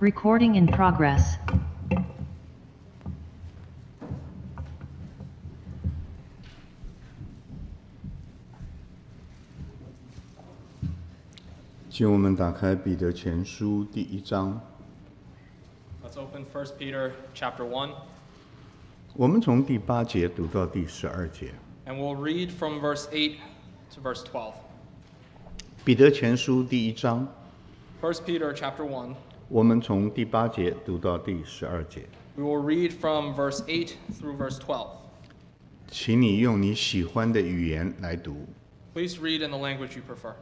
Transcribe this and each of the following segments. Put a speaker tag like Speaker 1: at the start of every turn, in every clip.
Speaker 1: Recording in progress.
Speaker 2: 请我们打开彼得前书第一章，
Speaker 3: Let's open 1 Peter chapter 1,
Speaker 2: 我们从第八节读到第十二节。
Speaker 3: and we'll read from verse 8 to verse 12.
Speaker 2: 彼得前书第一章，
Speaker 3: 1 Peter chapter 1,
Speaker 2: 我们从第八节读到第十二节。
Speaker 3: we will read from verse eight through verse twelve.
Speaker 2: 请你用你喜欢的语言来读
Speaker 3: ，Please read in the language you prefer,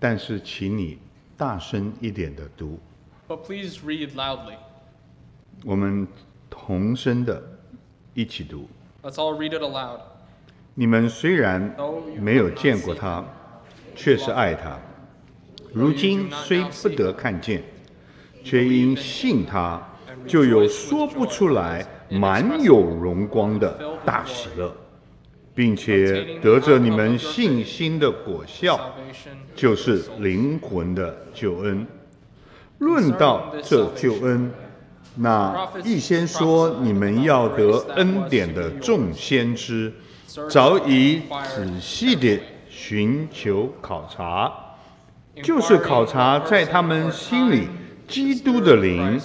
Speaker 2: 但是请你大声一点的读。
Speaker 3: but please read loudly.
Speaker 2: 我们同声的一起读。
Speaker 3: Let's all read it aloud.
Speaker 2: 你们虽然没有见过他，却是爱他；如今虽不得看见，却因信他，就有说不出来、满有荣光的大喜乐，并且得着你们信心的果效，就是灵魂的救恩。论到这救恩，那预先说你们要得恩典的众先知，早已仔细地寻求考察，就是考察在他们心里基督的灵，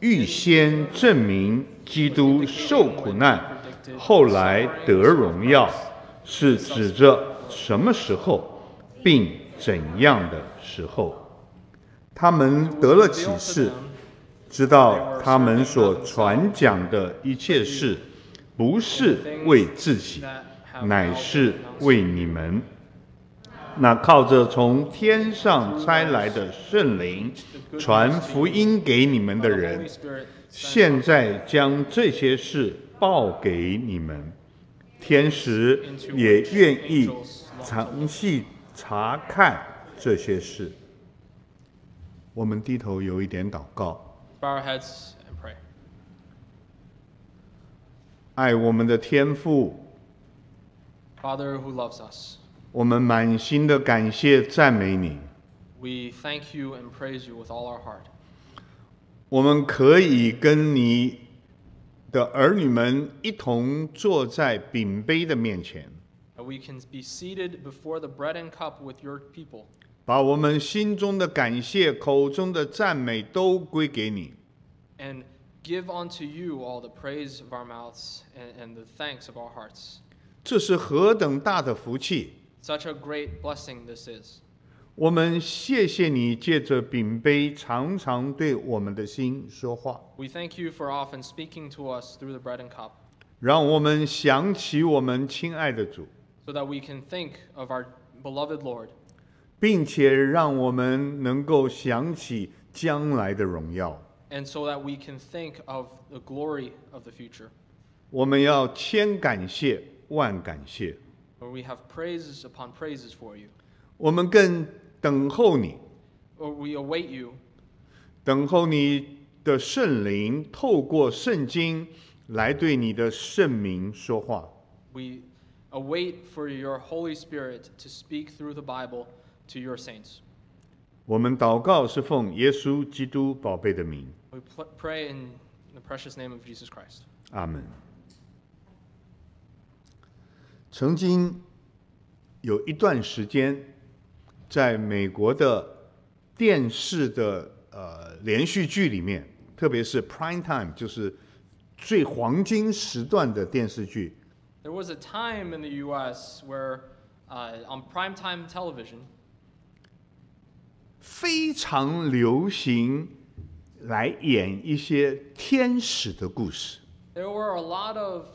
Speaker 2: 预先证明基督受苦难，后来得荣耀，是指着什么时候，并怎样的时候。他们得了启示，知道他们所传讲的一切事，不是为自己，乃是为你们。那靠着从天上差来的圣灵，传福音给你们的人现在将这些事报给你们。天使也愿意详细查看这些事。我们低头有一点祷告
Speaker 3: ，bow our heads and pray.
Speaker 2: 爱我们的天父
Speaker 3: ，Father who loves us,
Speaker 2: 我们满心的感谢赞美你。
Speaker 3: we thank you and praise you with all our heart.
Speaker 2: 我们可以跟你的儿女们一同坐在饼杯的面前
Speaker 3: ，we can be seated before the bread and cup with your people
Speaker 2: 把我们心中的感谢、口中的赞美都归给你。
Speaker 3: and give unto you all the praise of our mouths and, and the thanks of our hearts.
Speaker 2: 这是何等大的福气！
Speaker 3: Such a great blessing this is.
Speaker 2: 我们谢谢你借着饼杯常常对我们的心说话，
Speaker 3: We thank you for often speaking to us through the bread and cup
Speaker 2: 让我们想起我们亲爱的主，
Speaker 3: so that we can think of our beloved Lord
Speaker 2: 并且让我们能够想起将来的荣耀。
Speaker 3: and so that we can think of the glory of the future.
Speaker 2: 我们要千感谢万感谢，
Speaker 3: Where we have praises upon praises for you.
Speaker 2: 我们更等候你，
Speaker 3: Or we await you
Speaker 2: 等候你的圣灵透过圣经来对你的圣名说话。
Speaker 3: We await for your Holy Spirit to speak through the Bible to your saints.
Speaker 2: 我们祷告是奉耶稣基督宝贝的名，
Speaker 3: We pl- pray in the precious name of Jesus Christ.
Speaker 2: 阿门。 曾经有一段时间，在美国的电视的呃连续剧里面，特别是 prime time，就是最黄金时段的电视剧
Speaker 3: ，There was a time in the U.S. where, uh, on primetime television,
Speaker 2: 非常流行来演一些天使的故事。
Speaker 3: there were a lot of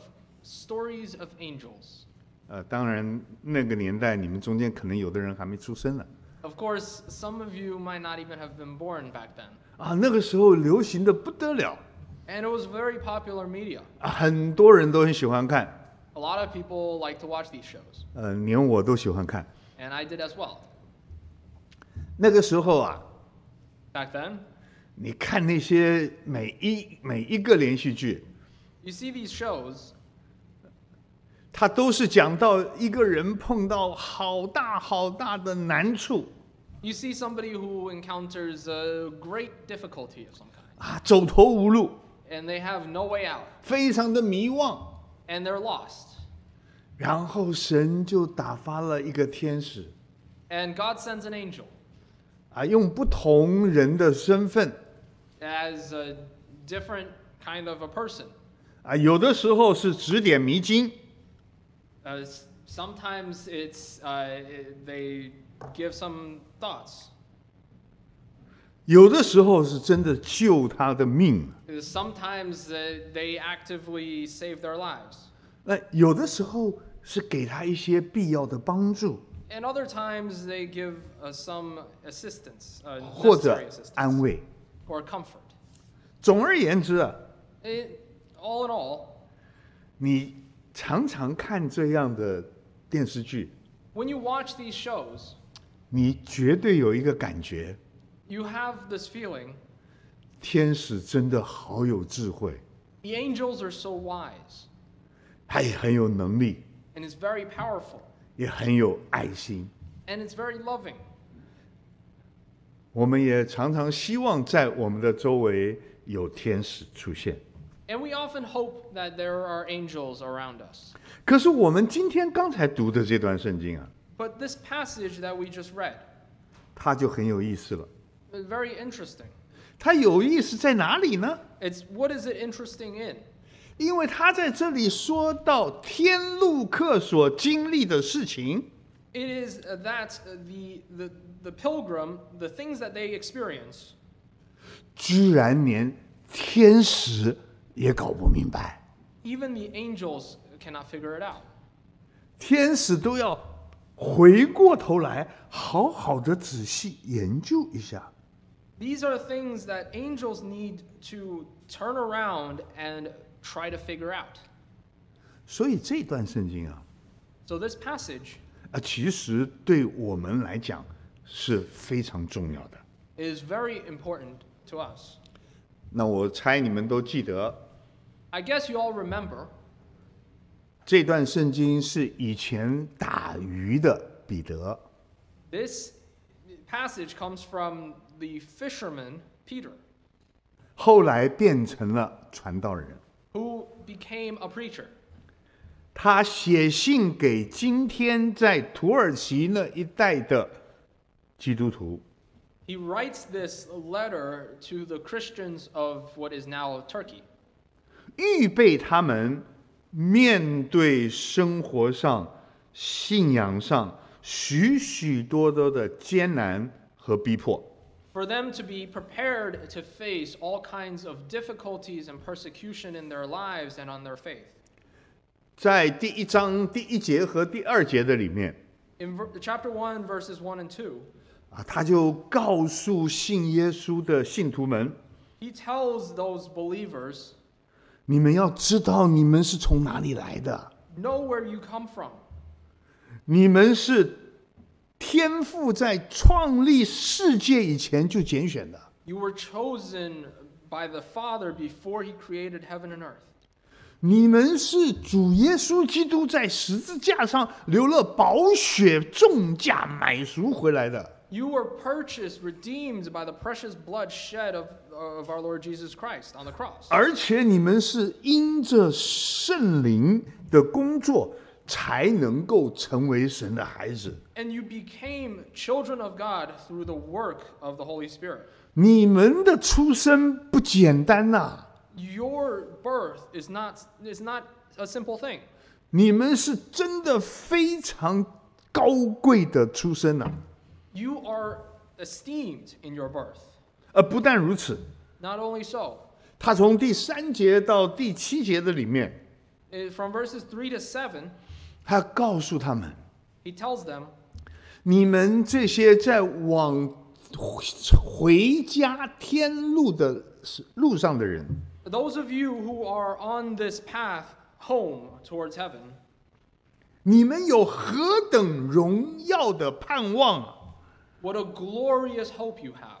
Speaker 3: stories of angels.
Speaker 2: 呃，当然那个年代你们中间可能有的人还没出生呢。
Speaker 3: Of course, some of you might not even have been born back then.
Speaker 2: 啊，那个时候流行的不得了
Speaker 3: ，And it was very popular media.
Speaker 2: 啊很多人都很喜欢看
Speaker 3: ，A lot of people like to watch these shows,
Speaker 2: 呃，连我都喜欢看。
Speaker 3: and I did as well.
Speaker 2: 那个时候啊
Speaker 3: ，Back then,
Speaker 2: 你看那些每一每一个连续剧
Speaker 3: ，you see these shows,
Speaker 2: 它都是讲到一个人碰到好大好大的难处
Speaker 3: ，you see somebody who encounters a great difficulty of some kind.
Speaker 2: 啊，走投无路
Speaker 3: ，and they have no way out,
Speaker 2: 非常的迷惘。
Speaker 3: and they're lost.
Speaker 2: 然后神就打发了一个天使
Speaker 3: And God sends an angel
Speaker 2: 啊，用不同人的身份
Speaker 3: as a different kind of a person.
Speaker 2: 啊，有的时候是指点迷津，
Speaker 3: Uh, s- sometimes it's uh, it- they give some thoughts.
Speaker 2: 有的时候是真的救他的命。
Speaker 3: Uh, Sometimes uh, they actively save their lives,
Speaker 2: 那有的时候是给他一些必要的帮助，
Speaker 3: and other times they give uh, some assistance, uh,
Speaker 2: 或者
Speaker 3: necessary assistance,
Speaker 2: 安慰。
Speaker 3: or comfort.
Speaker 2: 总而言之啊，
Speaker 3: It, all in all,
Speaker 2: 你 常常看这样的电视剧
Speaker 3: ，when you watch these shows,
Speaker 2: 你绝对有一个感觉
Speaker 3: ：you have this feeling
Speaker 2: 天使真的好有智慧
Speaker 3: ，the angels are so wise
Speaker 2: 他也很有能力
Speaker 3: ，and it's very powerful
Speaker 2: 也很有爱心。
Speaker 3: and it's very loving.
Speaker 2: 我们也常常希望在我们的周围有天使出现。
Speaker 3: And we often hope that there are angels around us.
Speaker 2: 可是我们今天刚才读的这段圣经啊，
Speaker 3: But this passage that we just read
Speaker 2: 它就很有意思了。
Speaker 3: is very interesting.
Speaker 2: 它有意思在哪里呢？
Speaker 3: It's what is it interesting in?
Speaker 2: 因为他在这里说到天路客所经历的事情，
Speaker 3: It is uh, that uh, the, the, the pilgrim, the things that they experience,
Speaker 2: 居然连天使 也搞不明白，
Speaker 3: even the angels cannot figure it out.
Speaker 2: 天使都要回过头来好好的仔细研究一下。
Speaker 3: These are things that angels need to turn around and try to figure out.
Speaker 2: 所以这段圣经啊，
Speaker 3: So this passage
Speaker 2: 啊，其实对我们来讲是非常重要的。
Speaker 3: is very important to us.
Speaker 2: 那我猜你们都记得
Speaker 3: ，I guess you all remember
Speaker 2: 这段圣经是以前打鱼的彼得
Speaker 3: ，this passage comes from the fisherman Peter,
Speaker 2: 后来变成了传道人。
Speaker 3: who became a preacher.
Speaker 2: 他写信给今天在土耳其那一带的基督徒，
Speaker 3: He writes this letter to the Christians of what is now Turkey,
Speaker 2: 预备他们面对生活上、信仰上许许多多的艰难和逼迫。
Speaker 3: for them to be prepared to face all kinds of difficulties and persecution in their lives and on their faith.
Speaker 2: 在第一章第一节和第二节的里面
Speaker 3: In ver- chapter 1, verses 1 and 2,
Speaker 2: 啊，他就告诉信耶稣的信徒们
Speaker 3: ：he tells those believers,
Speaker 2: 你们要知道你们是从哪里来的
Speaker 3: ，Know where you come from.
Speaker 2: 你们是天父在创立世界以前就拣选的。
Speaker 3: You were chosen by the Father before he created heaven and earth.
Speaker 2: 你们是主耶稣基督在十字架上流了宝血重价买赎回来的。
Speaker 3: You were purchased, redeemed by the precious blood shed of, of our Lord Jesus Christ on the cross.
Speaker 2: 而且你们是因着圣灵的工作，才能够成为神的孩子。
Speaker 3: And you became children of God through the work of the Holy Spirit.
Speaker 2: 你们的出生不简单呐、
Speaker 3: Your birth is not, is not a simple thing.
Speaker 2: 你们是真的非常高贵的出身呐、
Speaker 3: You are esteemed in your birth.
Speaker 2: 呃不但如此
Speaker 3: ，Not only so,
Speaker 2: 他从第三节到第七节的里面
Speaker 3: ，eh, from verses 3 to 7,
Speaker 2: 他告诉他们。
Speaker 3: he tells them,
Speaker 2: 你们这些在往回家天路的路上的人
Speaker 3: ，Those of you who are on this path home towards heaven,
Speaker 2: 你们有何等荣耀的盼望啊！
Speaker 3: What a glorious hope you have.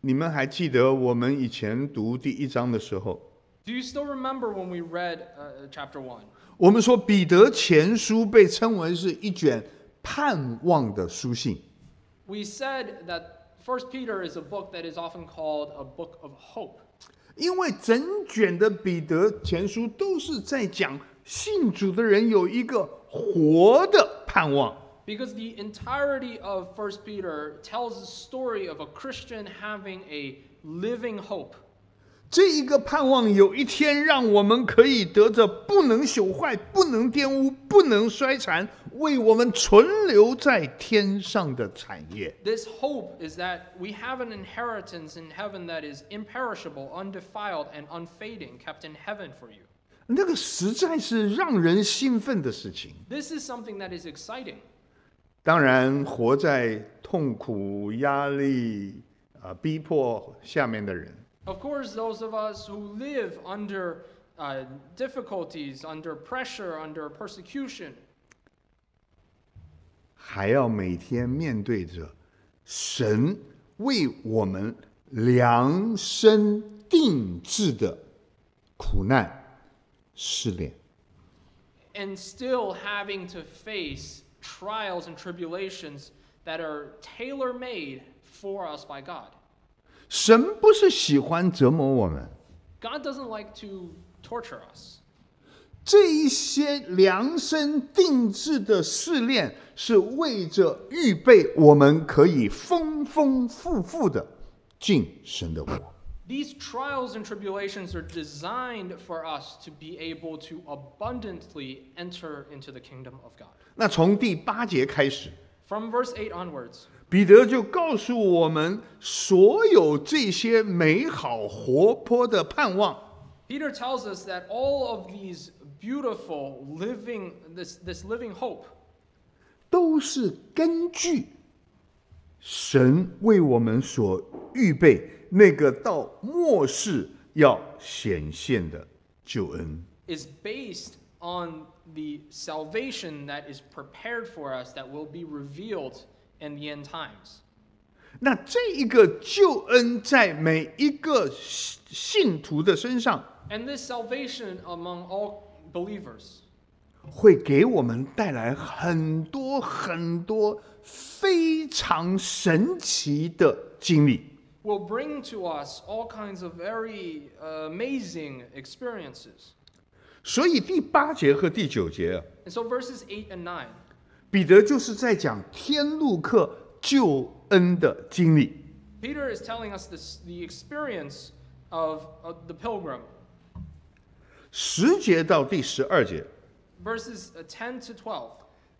Speaker 2: 你们还记得我们以前读第一章的时候
Speaker 3: ，Do you still remember when we read uh, chapter 1?
Speaker 2: 我们说彼得前书被称为是一卷盼望的书信。
Speaker 3: We said that First Peter is a book that is often called a book of hope
Speaker 2: 因为整卷的彼得前书都是在讲信主的人有一个活的盼望。
Speaker 3: because the entirety of First Peter tells the story of a Christian having a living hope.
Speaker 2: 这一个盼望有一天让我们可以得着不能朽坏、不能玷污、不能衰残，为我们存留在天上的产业。
Speaker 3: This hope is that we have an inheritance in heaven that is imperishable, undefiled, and unfading, kept in heaven for you.
Speaker 2: 那个实在是让人兴奋的事情。
Speaker 3: This is something that is exciting.
Speaker 2: 当然，活在痛苦、压力、啊、逼迫下面的人
Speaker 3: ，Of course, those of us who live under uh, difficulties, under pressure, under persecution,
Speaker 2: 还要每天面对着神为我们量身定制的苦难试炼。
Speaker 3: and still having to face trials and tribulations that are tailor made for us by God.
Speaker 2: 神不是喜欢折磨我们
Speaker 3: ，God doesn't like to torture us.
Speaker 2: 这一些量身定制的试炼，是为着预备我们可以丰丰富富的进神的国。
Speaker 3: These trials and tribulations are designed for us to be able to abundantly enter into the kingdom of God.
Speaker 2: 那从第八节开始，
Speaker 3: From verse 8 onwards,
Speaker 2: 彼得就告诉我们，所有这些美好活泼的盼望，
Speaker 3: Peter tells us that all of these beautiful living this, this living hope
Speaker 2: 都是根据神为我们所预备 那个到末世要显现的救恩。
Speaker 3: is based on the salvation that is prepared for us that will be revealed in the end times.
Speaker 2: 那这一个救恩在每一个信信徒的身上
Speaker 3: ，And this salvation among all believers
Speaker 2: 会给我们带来很多很多非常神奇的经历。
Speaker 3: Will bring to us all kinds of very uh, amazing experiences.
Speaker 2: 所以第八节和第九节啊
Speaker 3: ，And so verses 8 and 9,
Speaker 2: 彼得就是在讲天路客救恩的经历。
Speaker 3: Peter is telling us this, the experience of, of the pilgrim.
Speaker 2: 十节到第十二节
Speaker 3: ，Verses ten to twelve，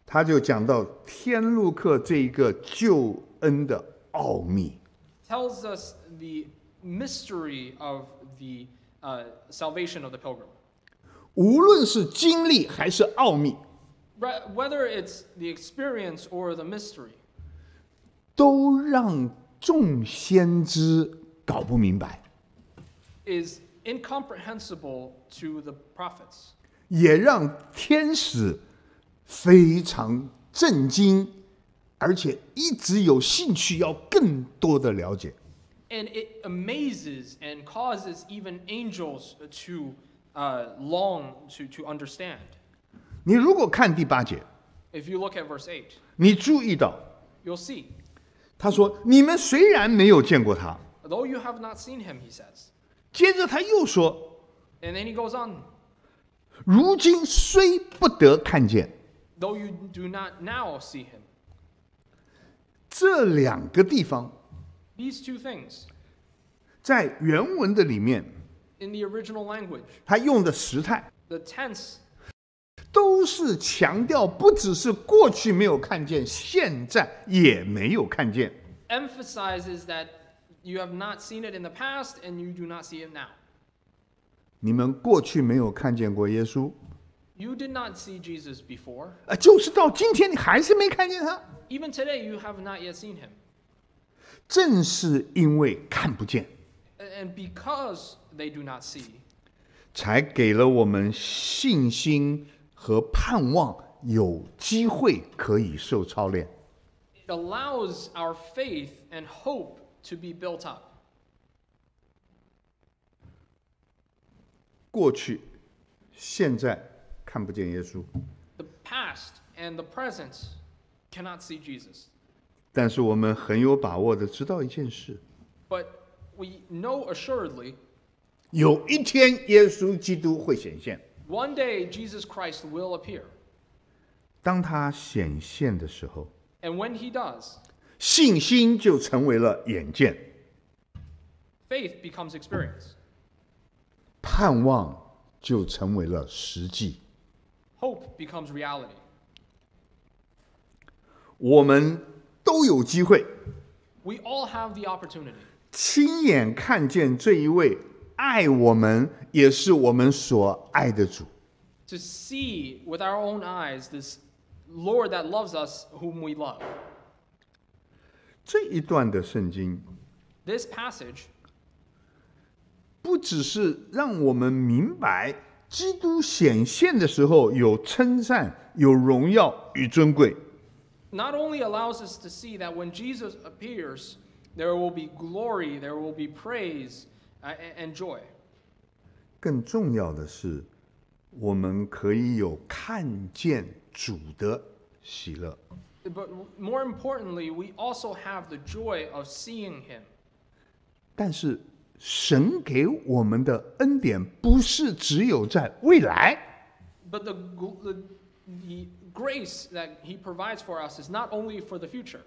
Speaker 2: 他就讲到天路客这一个救恩的奥秘。
Speaker 3: tells us the mystery of the uh, salvation of the pilgrim.
Speaker 2: 无论是经历还是奥秘，
Speaker 3: Re- Whether it's the experience or the mystery,
Speaker 2: 都让众先知搞不明白，
Speaker 3: is incomprehensible to the prophets.
Speaker 2: 也让天使非常震惊， 而且一直有兴趣要更多的了解。
Speaker 3: And it amazes and causes even angels to uh, long to, to understand.
Speaker 2: 你如果看第八节，
Speaker 3: If you look at verse 8,
Speaker 2: 你注意到
Speaker 3: you'll see.
Speaker 2: 他说：“你们虽然没有见过他。
Speaker 3: Though you have not seen him, he says.
Speaker 2: ”接着他又说
Speaker 3: And then he goes on,
Speaker 2: 如今虽不得看见，
Speaker 3: though you do not now see him.
Speaker 2: 这两个地方
Speaker 3: These two things,
Speaker 2: 在原文的里面
Speaker 3: ，in the original language,
Speaker 2: 他用的时态
Speaker 3: the tense
Speaker 2: 都是强调，不只是过去没有看见，现在也没有看见。
Speaker 3: emphasizes that you have not seen it in the past and you do not see it now.
Speaker 2: 你们过去没有看见过耶稣
Speaker 3: ，You did not see Jesus before.
Speaker 2: 啊，就是到今天你还是没看见他，
Speaker 3: Even today, you have not yet seen him.
Speaker 2: 正是因为看不见，
Speaker 3: A- And because they do not see,
Speaker 2: 才给了我们信心和盼望，有机会可以受操练。
Speaker 3: it allows our faith and hope to be built up.
Speaker 2: 过去、现在看不见耶稣，
Speaker 3: The past and the present cannot see Jesus.
Speaker 2: 但是我们很有把握的知道一件事
Speaker 3: ：But we know assuredly
Speaker 2: 有一天耶稣基督会显现。
Speaker 3: one day Jesus Christ will appear.
Speaker 2: 当他显现的时候
Speaker 3: ，And when he does,
Speaker 2: 信心就成为了眼见
Speaker 3: ，faith becomes experience,
Speaker 2: 盼望就成为了实际。
Speaker 3: hope becomes reality.
Speaker 2: 我们都有机会
Speaker 3: We all have the opportunity
Speaker 2: 亲眼看见这一位爱我们，也是我们所爱的主。
Speaker 3: to see with our own eyes this Lord that loves us, whom we love.
Speaker 2: 这一段的圣经
Speaker 3: This passage
Speaker 2: 不只是让我们明白基督显现的时候有称赞、有荣耀与尊贵，
Speaker 3: not only allows us to see that when Jesus appears, there will be glory, there will be praise uh, a- and joy.
Speaker 2: 更重要的是，我们可以有看见主的喜乐。
Speaker 3: But more importantly, we also have the joy of seeing him.
Speaker 2: 但是，神给我们的恩典不是只有在未来，
Speaker 3: But the, gl- the, the grace that he provides for us is not only for the future.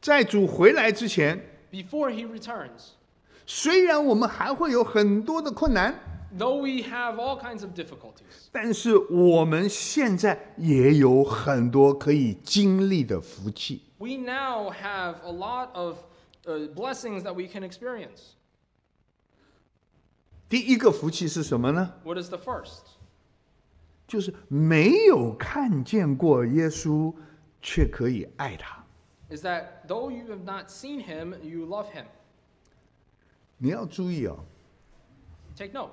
Speaker 2: 在主回来之前，
Speaker 3: Before he returns,
Speaker 2: 虽然我们还会有很多的困难，
Speaker 3: though we have all kinds of difficulties,
Speaker 2: 但是我们现在也有很多可以经历的福气。
Speaker 3: we now have a lot of uh, blessings that we can experience.
Speaker 2: 第一个福气是什么呢？
Speaker 3: What is the first?
Speaker 2: 就是没有看见过耶稣，却可以爱他。
Speaker 3: Is that though you have not seen him, you love him.
Speaker 2: 你要注意哦
Speaker 3: ，Take note.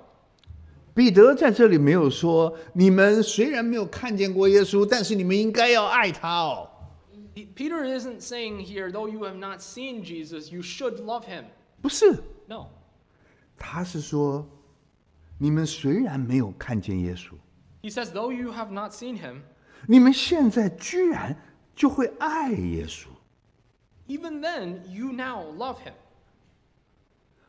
Speaker 2: 彼得在这里没有说你们虽然没有看见过耶稣，但是你们应该要爱他哦。
Speaker 3: Peter isn't saying here, though you have not seen Jesus, you should love him.
Speaker 2: 不是
Speaker 3: ，No.
Speaker 2: 他是说你们虽然没有看见耶稣，
Speaker 3: He says, though you have not seen him,
Speaker 2: 你们现在居然就会爱耶稣。
Speaker 3: even then, you now love him.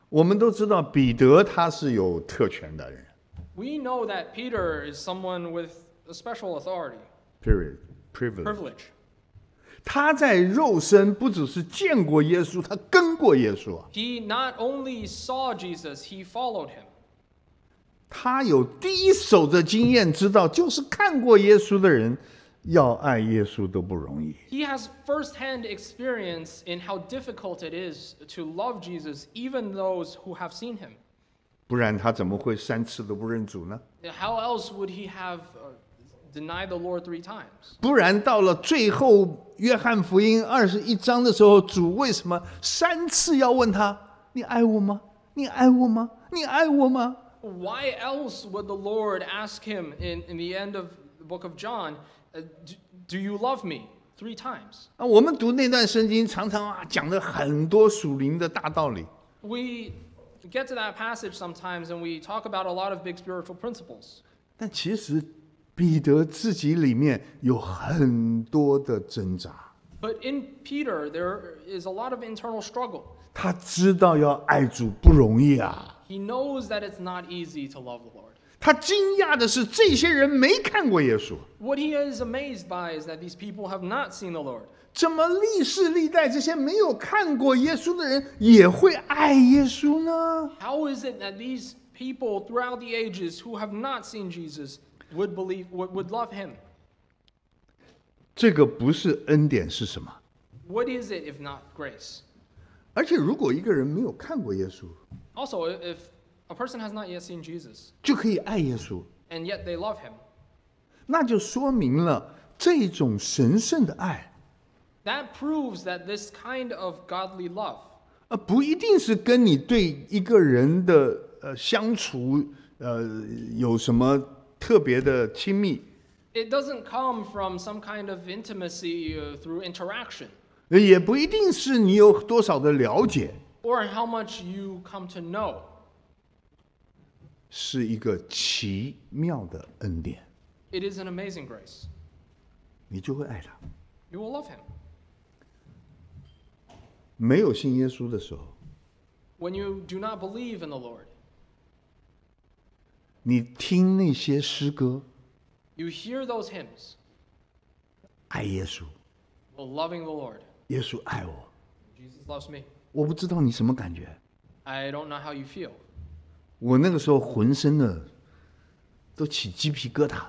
Speaker 2: 我们都知道彼得他是有特权的人
Speaker 3: We know that Peter is someone with a special authority,
Speaker 2: ，period privilege。
Speaker 3: privilege.
Speaker 2: 他在肉身不只是见过耶稣，他跟过耶稣啊，
Speaker 3: He not only saw Jesus, he followed him.
Speaker 2: 他有第一手的经验，知道就是看过耶稣的人，要爱耶稣都不容易。
Speaker 3: He has firsthand experience in how difficult it is to love Jesus, even those who have seen him.
Speaker 2: 不然他怎么会三次都不认主呢
Speaker 3: ？How else would he have uh, denied the Lord three times?
Speaker 2: 不然到了最后约翰福音二十一章的时候，主为什么三次要问他：“你爱我吗？你爱我吗？你爱我吗
Speaker 3: Why else would the Lord ask him in, in the end of the book of John, uh, do, do you love me? Three times.
Speaker 2: 啊，我们读那段圣经，常常啊讲了很多属灵的大道理，
Speaker 3: We get to that passage sometimes and we talk about a lot of big spiritual principles.
Speaker 2: 但其实彼得自己里面有很多的挣扎。
Speaker 3: But in Peter, there is a lot of internal struggle.
Speaker 2: 他知道要爱主不容易啊。
Speaker 3: He knows that it's not easy to love the Lord.
Speaker 2: 他惊讶的是，这些人没看过耶稣，
Speaker 3: What he is amazed by is that these people have not seen the Lord.
Speaker 2: 怎么历世历代这些没有看过耶稣的人也会爱耶稣呢？
Speaker 3: How is it that these people throughout the ages who have not seen Jesus would believe would, would love him?
Speaker 2: 这个不是恩典是什么？
Speaker 3: What is it if not grace?
Speaker 2: 而且如果一个人没有看过耶稣，
Speaker 3: Also, i- if a person has not yet seen Jesus
Speaker 2: 就可以爱耶稣，
Speaker 3: and yet they love him,
Speaker 2: 那就说明了这种神圣的爱，
Speaker 3: that proves that this kind of godly love
Speaker 2: 呃，不一定是跟你对一个人的呃相处呃有什么特别的亲密，
Speaker 3: it doesn't come from some kind of intimacy uh, through interaction
Speaker 2: 呃也不一定是你有多少的了解，
Speaker 3: or how much you come to know.
Speaker 2: 是一个奇妙的恩典，
Speaker 3: It is an amazing grace.
Speaker 2: 你就会爱他。
Speaker 3: You will love him.
Speaker 2: 没有信耶稣的时候，
Speaker 3: when you do not believe in the Lord.
Speaker 2: 你听那些诗歌，
Speaker 3: You hear those hymns,
Speaker 2: 爱耶稣，
Speaker 3: loving the Lord.
Speaker 2: 耶稣爱我。
Speaker 3: Jesus loves me.
Speaker 2: 我不知道你什么感觉
Speaker 3: ，I don't know how you feel.
Speaker 2: 我那个时候浑身的都起鸡皮疙瘩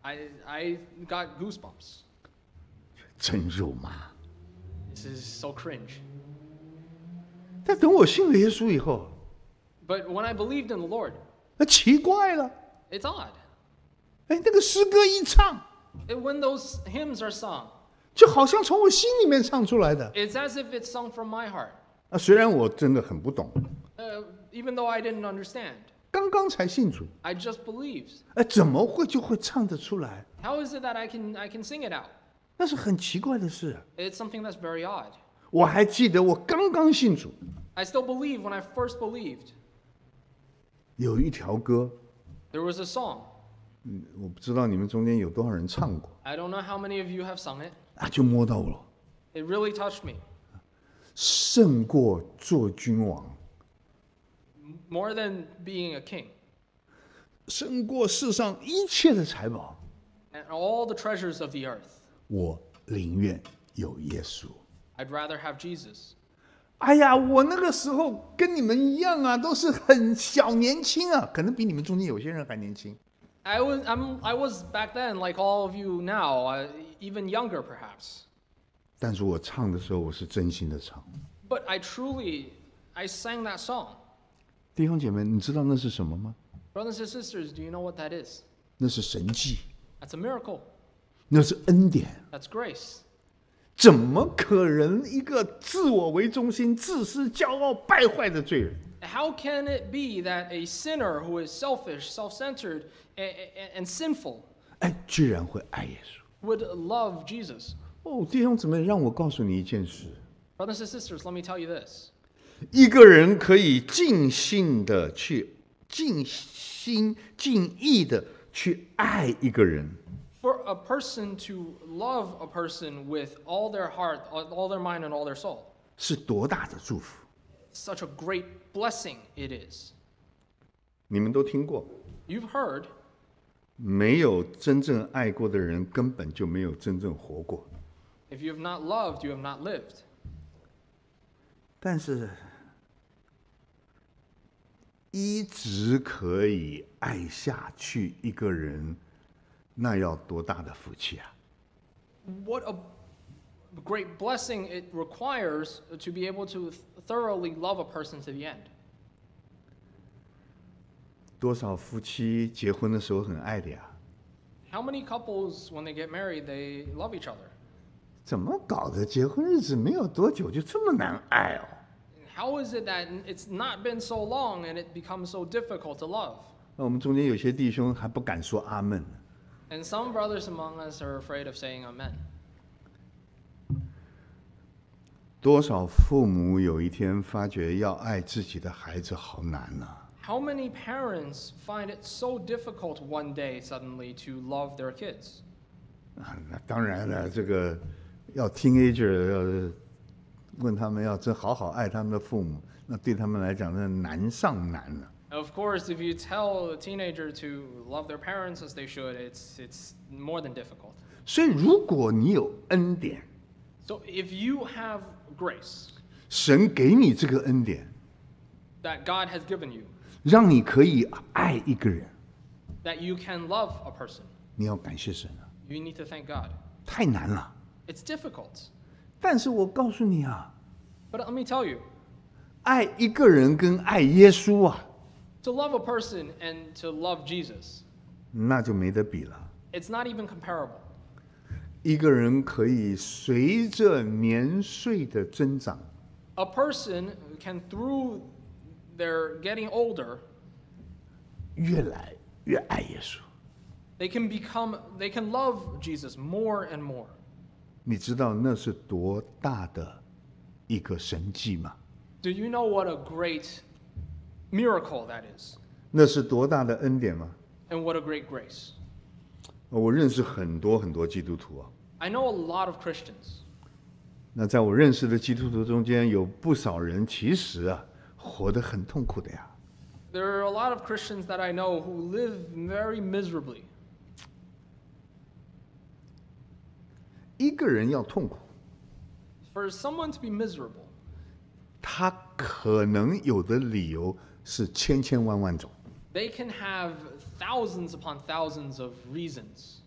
Speaker 3: ，I, I got goosebumps.
Speaker 2: 真肉麻。
Speaker 3: This is so cringe.
Speaker 2: 但等我信了耶稣以后
Speaker 3: ，But when I believed in the Lord,
Speaker 2: 那奇怪了
Speaker 3: ，it's odd.
Speaker 2: 哎，那个诗歌一唱
Speaker 3: when those hymns are sung,
Speaker 2: 就好像从我心里面唱出来的。
Speaker 3: it's as if it's sung from my heart.
Speaker 2: 啊，虽然我真的很不懂
Speaker 3: ，Uh, even though I didn't understand,
Speaker 2: 刚刚才信主
Speaker 3: ，I just believed.
Speaker 2: 哎，怎么会就会唱得出来
Speaker 3: ？How is it that I can, I can sing it out?
Speaker 2: 那是很奇怪的事。
Speaker 3: It's something that's very odd.
Speaker 2: 我还记得我刚刚信主
Speaker 3: ，I still believe when I first believed.
Speaker 2: 有一条歌
Speaker 3: ，There was a song.
Speaker 2: 嗯我不知道你们中间有多少人唱过
Speaker 3: ，I don't know how many of you have sung it.
Speaker 2: 啊，就摸到我了
Speaker 3: ，It really touched me.
Speaker 2: 胜过做君王
Speaker 3: ，More than being a king
Speaker 2: 胜过世上一切的财宝
Speaker 3: ，and all the treasures of the earth.
Speaker 2: 我宁愿有耶稣。
Speaker 3: I'd rather have Jesus.
Speaker 2: 哎呀，我那个时候跟你们一样啊，都是很小年轻啊，可能比你们中间有些人还年轻。
Speaker 3: I was, I'm, I was back then like all of you now, uh, even younger perhaps.
Speaker 2: 但是我唱的时候，我是真心的唱。
Speaker 3: But I truly, I sang that song.
Speaker 2: 弟兄姐妹，你知道那是什么吗
Speaker 3: ？Brothers and sisters, do you know what that is?
Speaker 2: 那是神迹
Speaker 3: ，That's a miracle.
Speaker 2: 那是恩典。
Speaker 3: That's grace.
Speaker 2: 怎么可能一个自我为中心、自私、骄傲、败坏的罪人
Speaker 3: ，How can it be that a sinner who is selfish, self centered, and, and sinful
Speaker 2: 哎，居然会爱耶稣
Speaker 3: ？would love Jesus?
Speaker 2: 哦，弟兄姊妹，让我告诉你一件事
Speaker 3: ：Brothers and sisters, let me tell you this.
Speaker 2: 一个人可以尽心的去、尽心尽意的去爱一个人
Speaker 3: ，For a person to love a person with all their heart, all their mind, and all their soul,
Speaker 2: 是多大的祝福
Speaker 3: ！such a great blessing it is.
Speaker 2: 你们都听过
Speaker 3: ，You've heard,
Speaker 2: 没有真正爱过的人，根本就没有真正活过。
Speaker 3: if you have not loved, you have not lived.
Speaker 2: 但是，一直可以爱下去一个人，那要多大的福气啊！
Speaker 3: What a great blessing it requires to be able to thoroughly love a person to the end.
Speaker 2: 多少夫妻结婚的时候很爱的呀？
Speaker 3: How many couples, when they get married, they love each other?
Speaker 2: 怎么搞的？结婚日子没有多久就这么难爱哦
Speaker 3: ？How is it that it's not been so long and it becomes so difficult to love?
Speaker 2: 那我们中间有些弟兄还不敢说阿门呢。
Speaker 3: And some brothers among us are afraid of saying amen.
Speaker 2: 多少父母有一天发觉要爱自己的孩子好难啊呐、
Speaker 3: How many parents find it so difficult one day suddenly to love their kids?
Speaker 2: 啊！那当然了，这个要 teenager 要问他们要真好好爱他们的父母，那对他们来讲那难上难了、
Speaker 3: Of course, if you tell a teenager to love their parents as they should, it's, it's more than difficult.
Speaker 2: 所以，如果你有恩典
Speaker 3: ，So if you have grace
Speaker 2: 神给你这个恩典
Speaker 3: ，that God has given you,
Speaker 2: 让你可以爱一个人
Speaker 3: ，that you can love a person,
Speaker 2: 你要感谢神啊
Speaker 3: ！you need to thank God.
Speaker 2: 太难了。
Speaker 3: It's difficult.
Speaker 2: 但是我告诉你啊，
Speaker 3: But let me tell you,
Speaker 2: 爱一个人跟爱耶稣啊，
Speaker 3: to love a person and to love Jesus,
Speaker 2: 那就没得比了。
Speaker 3: it's not even comparable.
Speaker 2: 一个人可以随着年岁的增长，
Speaker 3: A person can, through their getting older,
Speaker 2: 越来越爱耶稣。
Speaker 3: they can become, they can love Jesus more and more.
Speaker 2: 你知道那是多大的一个神迹吗
Speaker 3: ？Do you know what a great miracle that is?
Speaker 2: 那是多大的恩典吗
Speaker 3: ？And what a great grace.
Speaker 2: 我认识很多很多基督徒啊
Speaker 3: ，I know a lot of Christians.
Speaker 2: 那在我认识的基督徒中间，有不少人其实啊，活得很痛苦的呀。
Speaker 3: There are a lot of Christians that I know who live very miserably.
Speaker 2: 一个人要痛苦
Speaker 3: ，For someone to be miserable,
Speaker 2: 他可能有的理由是千千万万种。
Speaker 3: they can have thousands upon thousands of reasons.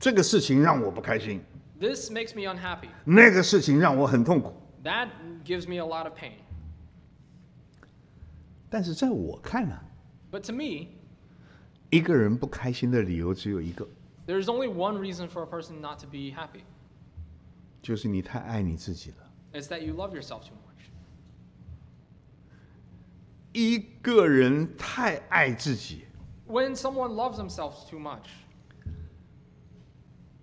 Speaker 2: 这个事情让我不开心
Speaker 3: ，This makes me unhappy.
Speaker 2: 那个事情让我很痛苦。
Speaker 3: That gives me a lot of pain.
Speaker 2: 但是在我看啊
Speaker 3: ，But to me,
Speaker 2: 一个人不开心的理由只有一个
Speaker 3: ，there's only one reason for a person not to be happy.
Speaker 2: 就是你太爱你自己了。
Speaker 3: It's that you love yourself too much.
Speaker 2: 一个人太爱自己
Speaker 3: ，When someone loves themselves too much,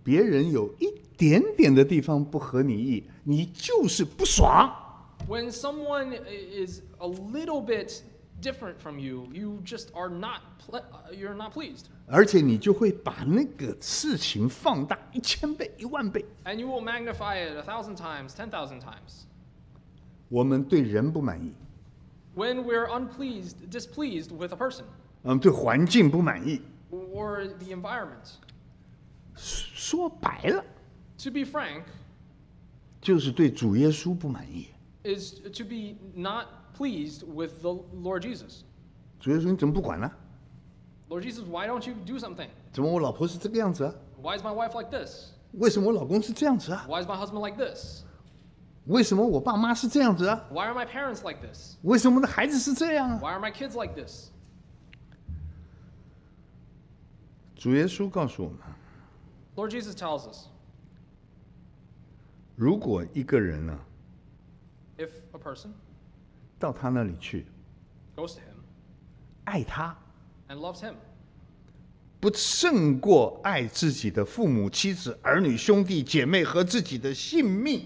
Speaker 2: 别人有一点点的地方不合你意，你就是不爽。
Speaker 3: when someone i- is a little bit different from you, you just are not ple- uh, you're not pleased.
Speaker 2: 而且你就会把那个事情放大一千倍、一万倍。
Speaker 3: And you will magnify it a thousand times, ten thousand times.
Speaker 2: 我们对人不满意
Speaker 3: ，When we're unpleased, displeased with a person
Speaker 2: 嗯，对环境不满意。
Speaker 3: or the environment.
Speaker 2: 说白了
Speaker 3: ，To be frank,
Speaker 2: 就是对主耶稣不满意。
Speaker 3: is to be not pleased with the Lord Jesus.
Speaker 2: 主耶稣，你怎么不管呢？
Speaker 3: Lord Jesus, why don't you do something?
Speaker 2: 怎么我老婆是这个样子啊？
Speaker 3: Why is my wife like this?
Speaker 2: 为什么我老公是这样子啊？
Speaker 3: Why is my husband like this?
Speaker 2: 为什么我爸妈是这样子啊？
Speaker 3: Why are my parents like this?
Speaker 2: 为什么我的孩子是这样啊？
Speaker 3: Why are my kids like this?
Speaker 2: 主耶稣告诉我们，
Speaker 3: Lord Jesus tells us
Speaker 2: 如果一个人呢、
Speaker 3: if a person
Speaker 2: 到他那里去
Speaker 3: goes to him
Speaker 2: 爱他
Speaker 3: ，and loves him
Speaker 2: 不胜过爱自己的父母、妻子、儿女、兄弟姐妹和自己的性命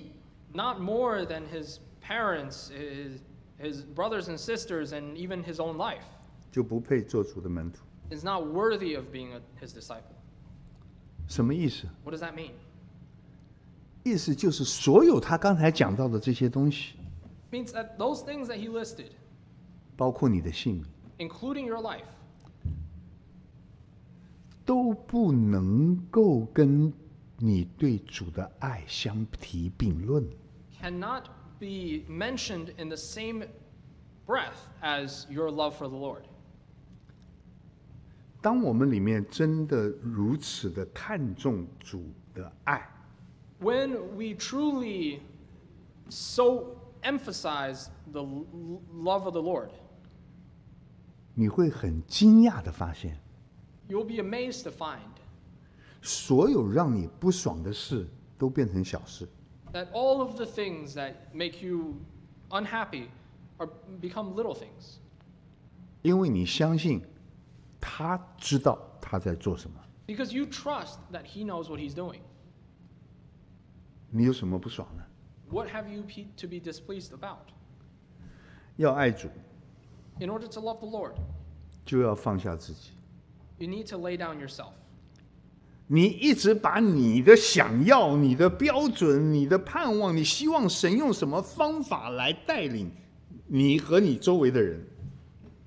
Speaker 3: ，not more than his parents, his, his brothers and sisters, and even his own life,
Speaker 2: 就不配做主的门徒。
Speaker 3: is not worthy of being a, his disciple.
Speaker 2: 什么意思
Speaker 3: ？What does that mean?
Speaker 2: 意思就是所有他刚才讲到的这些东西
Speaker 3: means that those things that he listed,
Speaker 2: 包括你的性命，
Speaker 3: including your life,
Speaker 2: 都不能够跟你对主的爱相提并论。
Speaker 3: cannot be mentioned in the same breath as your love for the Lord.
Speaker 2: 当我们里面真的如此的看重主的爱，
Speaker 3: When we truly so emphasize the l- love of the Lord,
Speaker 2: 你会很惊讶的发现，
Speaker 3: you'll be amazed to find
Speaker 2: 所有让你不爽的事都变成小事。
Speaker 3: that all of the things that make you unhappy are become little things
Speaker 2: 因为你相信他知道他在做什么，
Speaker 3: because you trust that he knows what he's doing.
Speaker 2: 你有什么不爽呢？
Speaker 3: What have you pe- to be displeased about?
Speaker 2: 要爱主，
Speaker 3: In order to love the Lord,
Speaker 2: 就要放下自己。
Speaker 3: you need to lay down yourself.
Speaker 2: 你一直把你的想要、你的标准、你的盼望，你希望神用什么方法来带领你和你周围的人，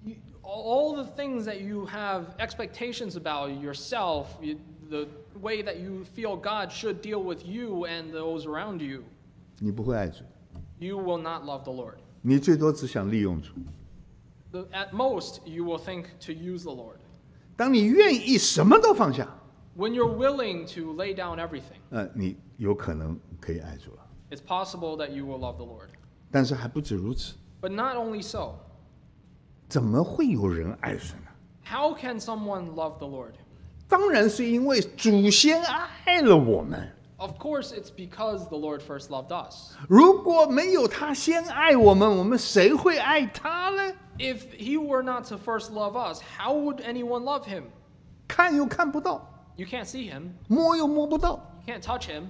Speaker 3: You, all the things that you have expectations about yourself, you, the way that you feel God should deal with you and those around you,
Speaker 2: 你不会爱主
Speaker 3: ，you will not love the Lord.
Speaker 2: 你最多只想利用主。
Speaker 3: The, at most, you will think to use the Lord.
Speaker 2: 当你愿意什么都放下
Speaker 3: ，When you're willing to lay down everything,
Speaker 2: 呃，你有可能可以爱主了。
Speaker 3: it's possible that you will love the Lord.
Speaker 2: 但是还不止如此
Speaker 3: ，But not only so,
Speaker 2: 怎么会有人爱神呢
Speaker 3: ？how can someone love the Lord?
Speaker 2: 当然是因为祖先爱了我们。
Speaker 3: Of course, it's because the Lord first loved us.
Speaker 2: 如果没有他先爱我们，我们谁会爱他呢？
Speaker 3: If he were not to first love us, how would anyone love him?
Speaker 2: 看又看不到，
Speaker 3: You can't see him,
Speaker 2: 摸又摸不到，
Speaker 3: you can't touch him.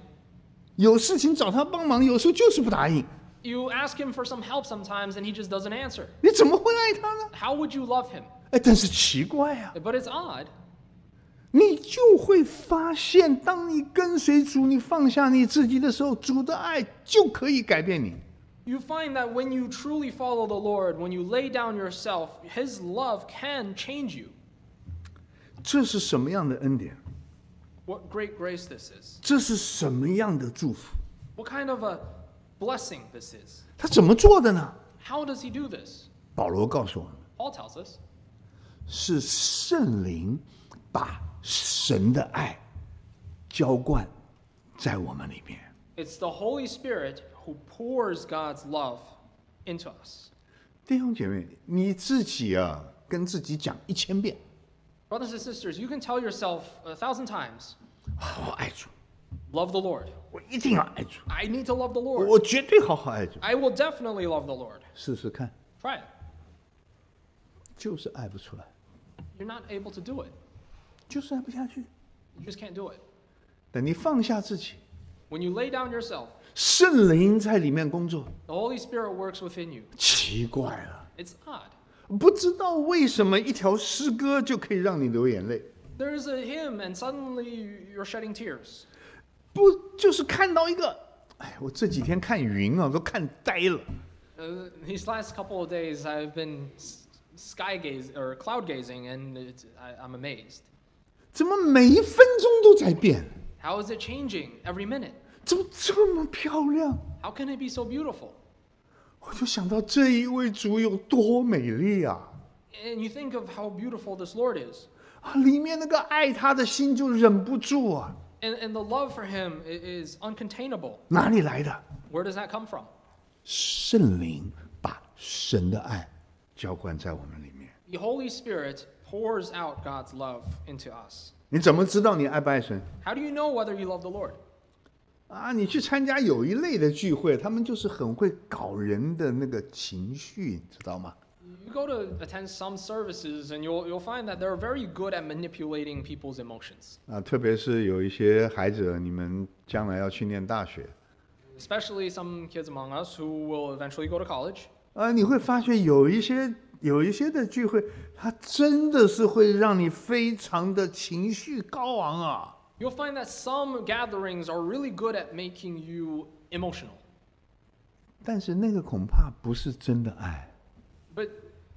Speaker 2: 有事情找他帮忙，有时候就是不答应。
Speaker 3: You ask him for some help sometimes and he just doesn't answer.
Speaker 2: 你怎么会爱他呢？
Speaker 3: How would you love him?
Speaker 2: 哎，但是奇怪啊，
Speaker 3: But it's odd.
Speaker 2: 你就会发现，当你跟随主，你放下你自己的时候，主的爱就可以改变你。
Speaker 3: You find that when you truly follow the Lord, when you lay down yourself, His love can change you.
Speaker 2: 这是什么样的恩典
Speaker 3: ？What great grace this is.
Speaker 2: 这是什么样的祝福
Speaker 3: ？What kind of a blessing this is.
Speaker 2: 他怎么做的呢
Speaker 3: ？How does He do this?
Speaker 2: 保罗告诉我们
Speaker 3: ，Paul tells us
Speaker 2: 是圣灵把神的爱浇灌在我们里面。
Speaker 3: it's the Holy Spirit who pours God's love into us.
Speaker 2: 弟兄姐妹，你自己啊，跟自己讲一千遍
Speaker 3: ，Brothers and sisters, you can tell yourself a thousand times,
Speaker 2: 好好爱主
Speaker 3: ，love the Lord.
Speaker 2: 我一定要爱主
Speaker 3: ，I need to love the Lord.
Speaker 2: 我绝对好好爱主。
Speaker 3: I will definitely love the Lord.
Speaker 2: 试试看
Speaker 3: ，Try it.
Speaker 2: 就是爱不出来
Speaker 3: ，You're not able to do it.
Speaker 2: 就是爱不下去。
Speaker 3: You just can't do it.
Speaker 2: 等你放下自己，
Speaker 3: When you lay down yourself,
Speaker 2: 圣灵在里面工作，
Speaker 3: the Holy Spirit works within you.
Speaker 2: 奇怪了，
Speaker 3: It's odd.
Speaker 2: 不知道为什么一条诗歌就可以让你流眼泪，
Speaker 3: There's a hymn, and suddenly you're shedding tears.
Speaker 2: 不就是看到一个？哎，我这几天看云啊，都看呆了。
Speaker 3: Uh, these last couple of days, I've been s- sky gaze or cloud gazing, and it's, I, I'm amazed.
Speaker 2: 怎么每一分钟都在变
Speaker 3: ？How is it changing every minute?
Speaker 2: 怎么这么漂亮
Speaker 3: ？How can it be so beautiful?
Speaker 2: 我就想到这一位主有多美丽啊
Speaker 3: ！And you think of how beautiful this Lord is,
Speaker 2: 啊，里面那个爱他的心就忍不住啊
Speaker 3: ！and, and the love for Him is uncontainable.
Speaker 2: 哪里来的
Speaker 3: ？Where does that come from?
Speaker 2: 圣灵把神的爱浇灌在我们里面。
Speaker 3: The Holy Spirit pours out God's love into us.
Speaker 2: 你怎么知道你爱不爱神？
Speaker 3: How do you know whether you love the Lord?
Speaker 2: 啊，你去参加有一类的聚会，他们就是很会搞人的那个情绪，你知道吗？
Speaker 3: You go to attend some services, and you'll, you'll find that they're very good at manipulating people's emotions,
Speaker 2: 啊，特别是有一些孩子，你们将来要去念大学，
Speaker 3: especially some kids among us who will eventually go to college.
Speaker 2: 啊，你会发觉有一些 有一些的聚会，它真的是会让你非常的情绪高昂啊。
Speaker 3: You'll find that some gatherings are really good at making you emotional.
Speaker 2: 但是那个恐怕不是真的爱。
Speaker 3: But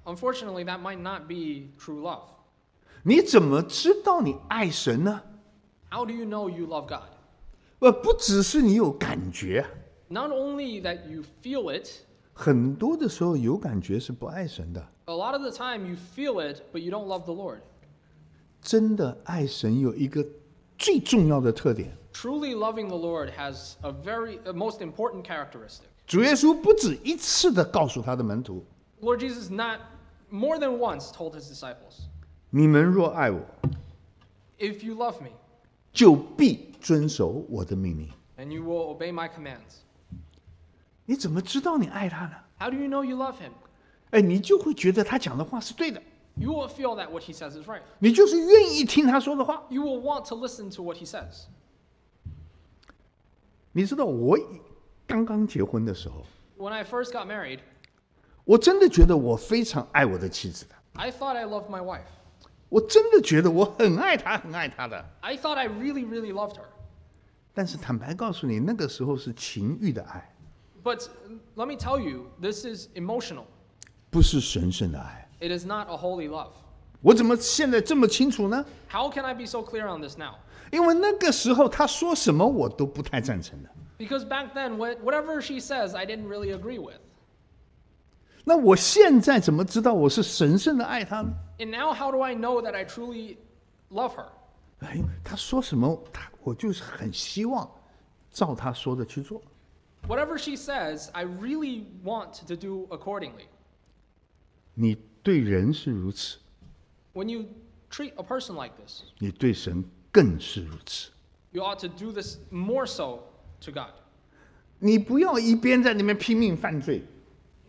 Speaker 3: unfortunately, that might not be true love.
Speaker 2: 你怎么知道你爱神呢
Speaker 3: ？How do you know you love God?
Speaker 2: 呃，不只是你有感觉
Speaker 3: ，Not only that you feel it,
Speaker 2: 很多的时候有感觉是不爱神的。
Speaker 3: a lot of the time you feel it, but you don't love the Lord.
Speaker 2: 真的爱神有一个最重要的特点
Speaker 3: ，Truly loving the Lord has a very a most important characteristic.
Speaker 2: 主耶稣不止一次的告诉他的门徒
Speaker 3: ：Lord Jesus not more than once told his disciples,
Speaker 2: 你们若爱我
Speaker 3: ，"If you love me,
Speaker 2: 就必遵守我的命令。
Speaker 3: and you will obey my commands."
Speaker 2: 你怎么知道你爱他呢
Speaker 3: ？How do you know you love him?
Speaker 2: 哎，你就会觉得他讲的话是对的
Speaker 3: ，You will feel that what he says is right.
Speaker 2: 你就是愿意听他说的话。
Speaker 3: You will want to listen to what he says.
Speaker 2: 你知道我刚刚结婚的时候
Speaker 3: ，When I first got married,
Speaker 2: 我真的觉得我非常爱我的妻子的
Speaker 3: ，I thought I loved my wife.
Speaker 2: 我真的觉得我很爱她，很爱她的。
Speaker 3: I thought I really, really loved her.
Speaker 2: 但是坦白告诉你，那个时候是情欲的爱，
Speaker 3: But let me tell you, this is emotional.
Speaker 2: 不是神圣的爱。
Speaker 3: It is not a holy love.
Speaker 2: 我怎么现在这么清楚呢
Speaker 3: ？How can I be so clear on this now?
Speaker 2: 因为那个时候他说什么我都不太赞成的。
Speaker 3: Because back then, wha- whatever she says, I didn't really agree with.
Speaker 2: 那我现在怎么知道我是神圣的爱他呢
Speaker 3: ？And now, how do I know that I truly love her?
Speaker 2: 哎，他说什么，他我就是很希望照他说的去做。
Speaker 3: Whatever she says, I really want to do accordingly.
Speaker 2: 你对人是如此，
Speaker 3: When you treat a person like this,
Speaker 2: 你对神更是如此。
Speaker 3: you ought to do this more so to God.
Speaker 2: 你不要一边在那边拼命犯罪，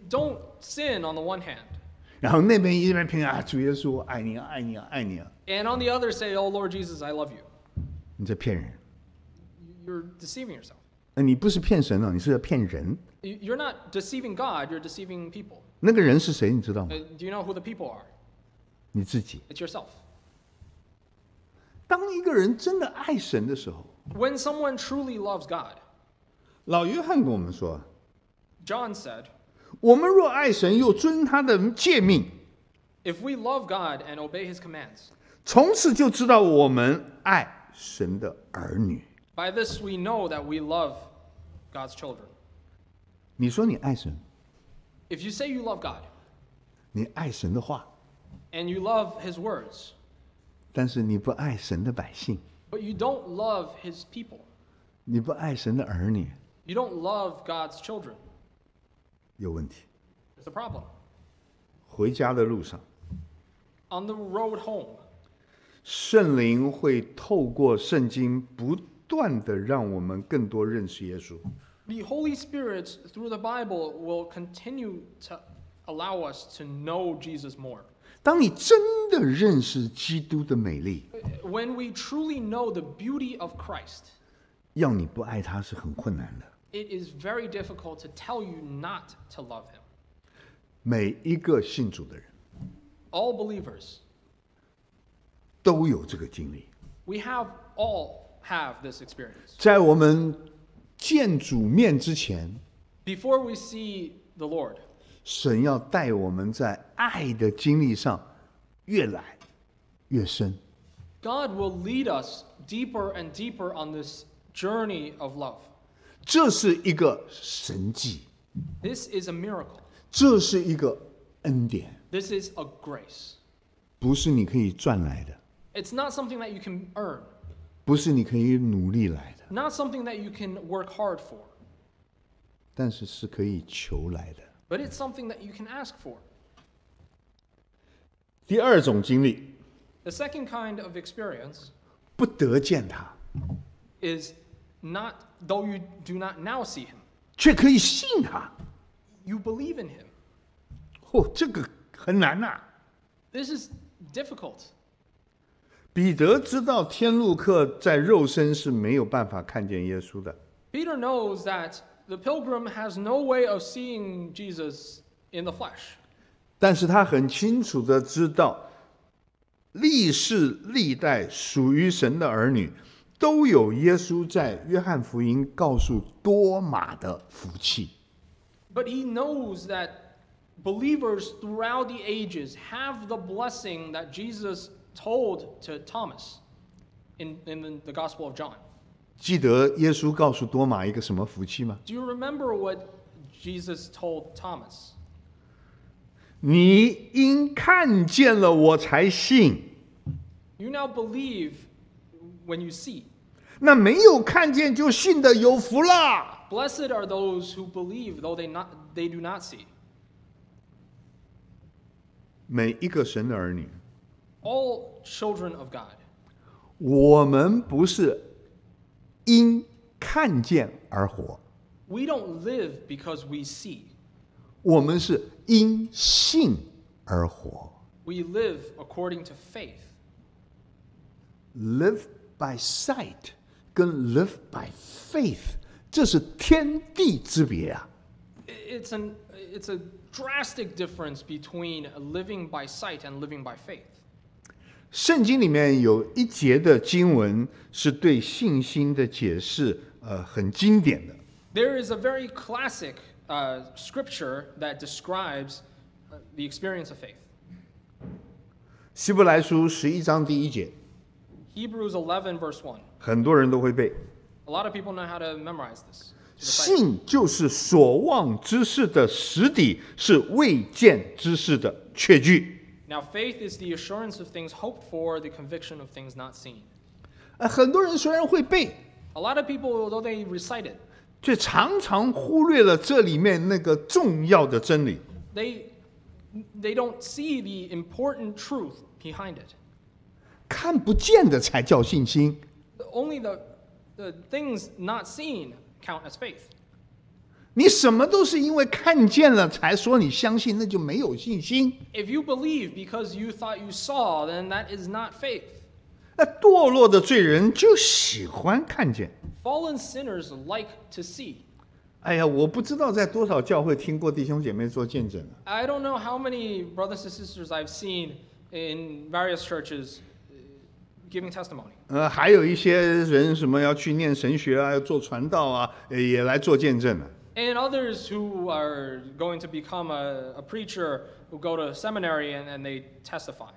Speaker 3: Don't sin on the one hand,
Speaker 2: 然后那边一边拼啊，主耶稣我爱你啊，爱你啊，爱你啊，
Speaker 3: and on the other say, Oh Lord Jesus, I love you.
Speaker 2: 你在骗人。
Speaker 3: You're deceiving yourself.
Speaker 2: 那你不是骗神了，你是要骗人。
Speaker 3: You- You're not deceiving God, you're deceiving people.
Speaker 2: 那个人是谁？你知道吗
Speaker 3: Uh,？do you know who the people are?
Speaker 2: 你自己。
Speaker 3: It's yourself.
Speaker 2: 当一个人真的爱神的时候
Speaker 3: ，When someone truly loves God,
Speaker 2: 老约翰跟我们说
Speaker 3: ，John said,
Speaker 2: 我们若爱神又遵他的诫命
Speaker 3: ，if we love God and obey his commands,
Speaker 2: 从此就知道我们爱神的儿女。
Speaker 3: by this we know that we love God's children.
Speaker 2: 你说你爱神，
Speaker 3: If you say you love God
Speaker 2: 你爱神的话，
Speaker 3: and you love his words,
Speaker 2: 但是你不爱神的百姓，
Speaker 3: but you don't love his people,
Speaker 2: 你不爱神的儿女，
Speaker 3: you don't love God's children,
Speaker 2: 有问题。
Speaker 3: it's a problem.
Speaker 2: 回家的路上，
Speaker 3: On the road home,
Speaker 2: 圣灵会透过圣经不 断的让我们更多认识耶稣。
Speaker 3: the Holy Spirit through the Bible will continue to allow us to know Jesus more.
Speaker 2: 当你真的认识基督的美丽，
Speaker 3: When we truly know the beauty of Christ,
Speaker 2: 要你不爱他是很困难的。
Speaker 3: it is very difficult to tell you not to love him.
Speaker 2: 每一个信主的人
Speaker 3: All believers,
Speaker 2: 都有这个经历。
Speaker 3: we have all have this experience.
Speaker 2: 在我们见主面之前，
Speaker 3: Before we see the Lord,
Speaker 2: 神要带我们在爱的经历上越来越深。
Speaker 3: God will lead us deeper and deeper on this journey of love.
Speaker 2: 这是一个神迹，
Speaker 3: This is a miracle.
Speaker 2: 这是一个恩典，
Speaker 3: This is a grace.
Speaker 2: 不是你可以赚来的，
Speaker 3: It's not something that you can earn,
Speaker 2: 不是你可以努力来的
Speaker 3: ，not something that you can work hard for,
Speaker 2: 但是是可以求来的。
Speaker 3: but it's something that you can ask for.
Speaker 2: 第二种经历
Speaker 3: ，The second kind of experience
Speaker 2: 不得见他
Speaker 3: ，is not, though you do not now see him,
Speaker 2: 却可以信他。
Speaker 3: you believe in him.
Speaker 2: 哦，这个很难呐、
Speaker 3: This is difficult.
Speaker 2: 彼得知道天路客在肉身是没有办法看见耶稣的
Speaker 3: ，Peter knows that the pilgrim has no way of seeing Jesus in the flesh.
Speaker 2: 但是他很清楚的知道，历世历代属于神的儿女，都有耶稣在约翰福音告诉多马的福气。
Speaker 3: But he knows that believers throughout the ages have the blessing that Jesus told to Thomas in, in the Gospel of John.
Speaker 2: 记得耶稣告诉多马一个什么福气吗？
Speaker 3: Do you remember what Jesus told Thomas?
Speaker 2: 你因看见了我才信，
Speaker 3: You now believe when you see.
Speaker 2: 那没有看见就信的有福啦。
Speaker 3: Blessed are those who believe, though they, not, they do not see.
Speaker 2: 每一个神的儿女，
Speaker 3: All children of God,
Speaker 2: 我们不是因看见而活，
Speaker 3: we don't live because we see.
Speaker 2: 我们是因信而活。
Speaker 3: We live according to faith.
Speaker 2: Live by sight 跟 live by faith，这是天地之别啊！
Speaker 3: It's, an, it's a drastic difference between living by sight and living by faith.
Speaker 2: 圣经里面有一节的经文是对信心的解释，呃，很经典的。
Speaker 3: There is a very classic uh, scripture that describes uh, the experience of faith.
Speaker 2: 希伯来书十一章第一节
Speaker 3: ，Hebrews 11, verse one.
Speaker 2: 很多人都会背。
Speaker 3: A lot of people know how to memorize this.
Speaker 2: 信就是所望之事的实底，是未见之事的确据。
Speaker 3: Now, faith is the assurance of things hoped for, the conviction of things not seen.
Speaker 2: 呃，很多人虽然会背，
Speaker 3: A lot of people, though they recite it,
Speaker 2: 却常常忽略了这里面那个重要的真理。
Speaker 3: they, they don't see the important truth behind it.
Speaker 2: 看不见的才叫信心。
Speaker 3: Only the, the things not seen count as faith.
Speaker 2: 你什么都是因为看见了才说你相信，那就没有信心。
Speaker 3: If you believe because you thought you saw, then that is not faith.
Speaker 2: 那堕落的罪人就喜欢看见。
Speaker 3: Fallen sinners like to see.
Speaker 2: 哎呀，我不知道在多少教会听过弟兄姐妹做见证了。
Speaker 3: I don't know how many brothers and sisters I've seen in various churches uh, giving testimony.
Speaker 2: 呃，还有一些人什么要去念神学啊，要做传道啊，呃也来做见证了。
Speaker 3: And others who are going to become a, a preacher who go to seminary and, and they testify.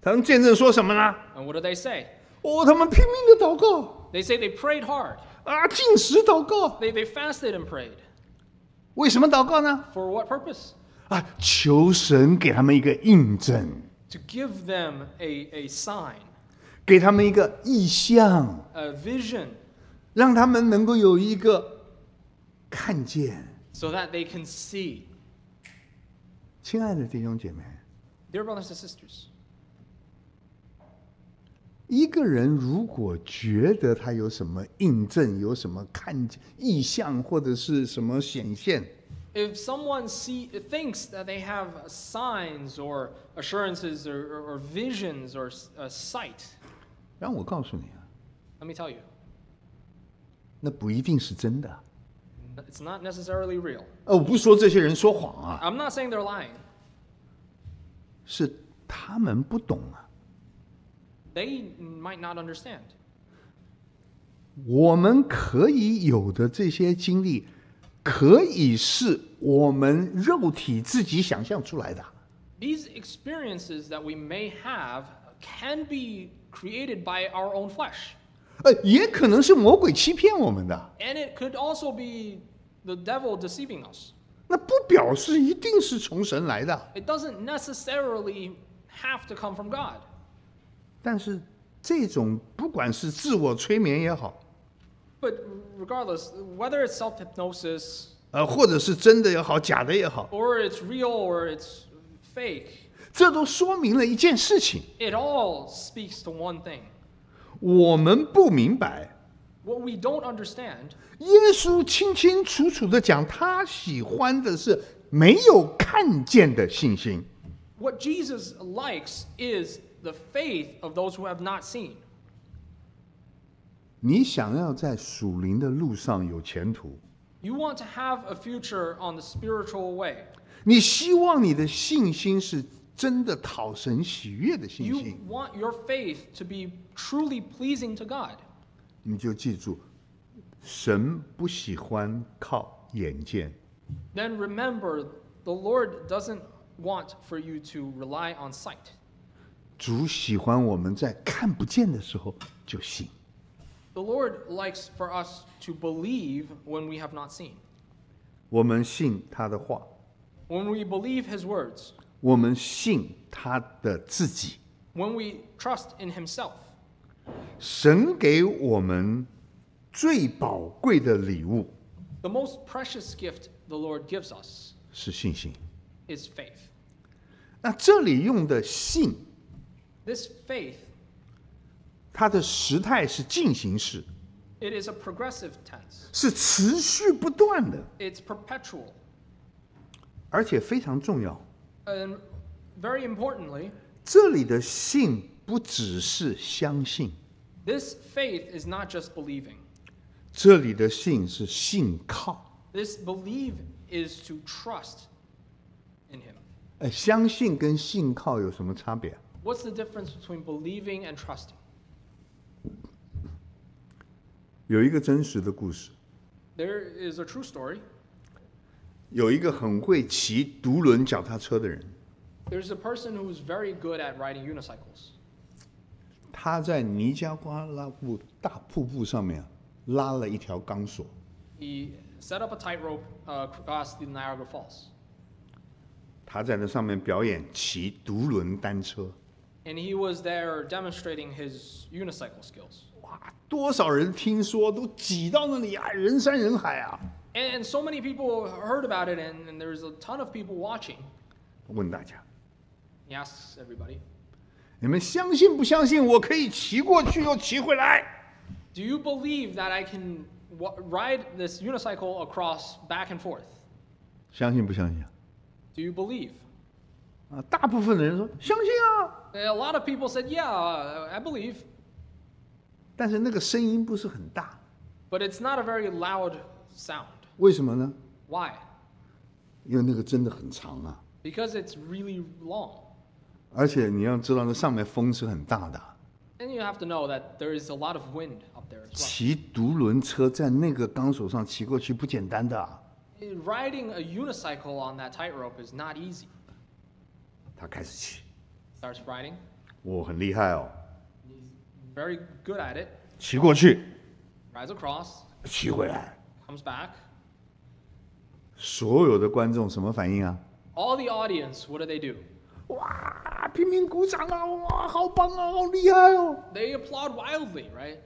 Speaker 2: 他们见证说什么呢？
Speaker 3: And what do they say?
Speaker 2: 哦，他们拼命的祷告
Speaker 3: They say they prayed hard.
Speaker 2: 啊，禁食祷告。
Speaker 3: They, they fasted and prayed.
Speaker 2: 为什么祷告呢？
Speaker 3: For what purpose?
Speaker 2: 啊，求神给他们一个印证，
Speaker 3: To give them a, a sign,
Speaker 2: 给他们一个意象，
Speaker 3: a vision,
Speaker 2: 让他们能够有一个 看见。
Speaker 3: so that they can see.
Speaker 2: 亲爱的弟兄姐妹
Speaker 3: ，Dear brothers and sisters,
Speaker 2: 一个人如果觉得他有什么印证，有什么看见意象，或者是什么显现
Speaker 3: ，if someone see, thinks that they have signs or assurances or, or, or visions or a sight,
Speaker 2: 让我告诉你啊
Speaker 3: ，let me tell you,
Speaker 2: 那不一定是真的。
Speaker 3: It's not necessarily real.
Speaker 2: 呃，我不是说这些人说谎啊
Speaker 3: ，I'm not saying they're lying.
Speaker 2: 是他们不懂啊。
Speaker 3: They might not understand.
Speaker 2: 我们可以有的这些经历，可以是我们肉体自己想象出来的。
Speaker 3: These experiences that we may have can be created by our own flesh.
Speaker 2: 呃，也可能是魔鬼欺骗我们的
Speaker 3: ，And it could also be the devil deceiving us.
Speaker 2: 那不表示一定是从神来的。
Speaker 3: It doesn't necessarily have to come from God.
Speaker 2: 但是这种不管是自我催眠也好
Speaker 3: ，But regardless, whether it's self hypnosis
Speaker 2: 呃，或者是真的也好，假的也好
Speaker 3: ，or it's real or it's fake,
Speaker 2: 这都说明了一件事情
Speaker 3: ：it all speaks to one thing.
Speaker 2: 我们不明白。
Speaker 3: What we don't understand
Speaker 2: 耶稣清清楚楚的讲，他喜欢的是没有看见的信心。
Speaker 3: What Jesus likes is the faith of those who have not seen.
Speaker 2: 你想要在属灵的路上有前途
Speaker 3: ，You want to have a future on the spiritual way.
Speaker 2: 你希望你的信心是真的讨神喜悦的信
Speaker 3: You
Speaker 2: 心
Speaker 3: ，want your faith to be truly pleasing to God.
Speaker 2: 你就记住，神不喜欢靠眼见
Speaker 3: ，Then remember, the Lord doesn't want for you to rely on sight.
Speaker 2: 主喜欢我们在看不见的时候就信。
Speaker 3: The Lord likes for us to believe when we have not seen.
Speaker 2: 我们信他的话
Speaker 3: ，When we believe His words,
Speaker 2: 我们信他的自己。
Speaker 3: when we trust in Himself.
Speaker 2: 神给我们最宝贵的礼物
Speaker 3: The most precious gift the Lord gives us
Speaker 2: 是信心。
Speaker 3: is faith.
Speaker 2: 那这里用的信
Speaker 3: ，This faith,
Speaker 2: 它的时态是进行式
Speaker 3: ，it is a progressive tense.
Speaker 2: 是持续不断的
Speaker 3: ，It's perpetual.
Speaker 2: 而且非常重要。
Speaker 3: And very importantly,
Speaker 2: 这里的信不只是相信，
Speaker 3: this faith is not just believing.
Speaker 2: 这里的信是信靠。
Speaker 3: This believe is to trust in Him.
Speaker 2: 呃，相信跟信靠有什么差别？
Speaker 3: What's the difference between believing and trusting?
Speaker 2: 有一个真实的故事，
Speaker 3: There is a true story.
Speaker 2: 有一个很会骑独轮脚踏车的人
Speaker 3: ，There's a person who's very good at riding unicycles.
Speaker 2: 他在尼加瓜拉布大瀑布上面啊拉了一条钢索
Speaker 3: ，He set up a tightrope uh, across the Niagara Falls.
Speaker 2: 他在那上面表演骑独轮单车。
Speaker 3: And he was there demonstrating his unicycle skills.
Speaker 2: 哇，多少人听说都挤到那里啊，人山人海啊！
Speaker 3: And, and so many people heard about it, and, and there's a ton of people watching.
Speaker 2: 问大家，
Speaker 3: He asks everybody,
Speaker 2: 你们相信不相信我可以骑过去又骑回来？
Speaker 3: Do you believe that I can w- ride this unicycle across back and forth?
Speaker 2: 相信不相信
Speaker 3: Do you believe?
Speaker 2: 啊？大部分的人说相信啊，
Speaker 3: A lot of people said, Yeah, uh, I believe.
Speaker 2: 但是那个声音不是很大，
Speaker 3: But it's not a very loud sound.
Speaker 2: 为什么呢
Speaker 3: ？Why?
Speaker 2: 因为那个真的很长啊
Speaker 3: ，Because it's really long.
Speaker 2: 而且你要知道，那上面风是很大的
Speaker 3: ，And you have to know that there is a lot of wind up there as well.
Speaker 2: 骑独轮车在那个钢索上骑过去不简单的、啊。
Speaker 3: Riding a unicycle on that tightrope is not easy.
Speaker 2: 他开始骑
Speaker 3: ，Starts riding.
Speaker 2: 我很厉害哦
Speaker 3: ，He's very good at it.
Speaker 2: 骑过去
Speaker 3: ，Rides across,
Speaker 2: 骑回来
Speaker 3: ，comes back.
Speaker 2: 所有的观众什么反应啊
Speaker 3: ？All the audience, what do they do?
Speaker 2: 哇，拼命鼓掌啊！哇，好棒啊，好厉害哦
Speaker 3: ！They applaud wildly, right?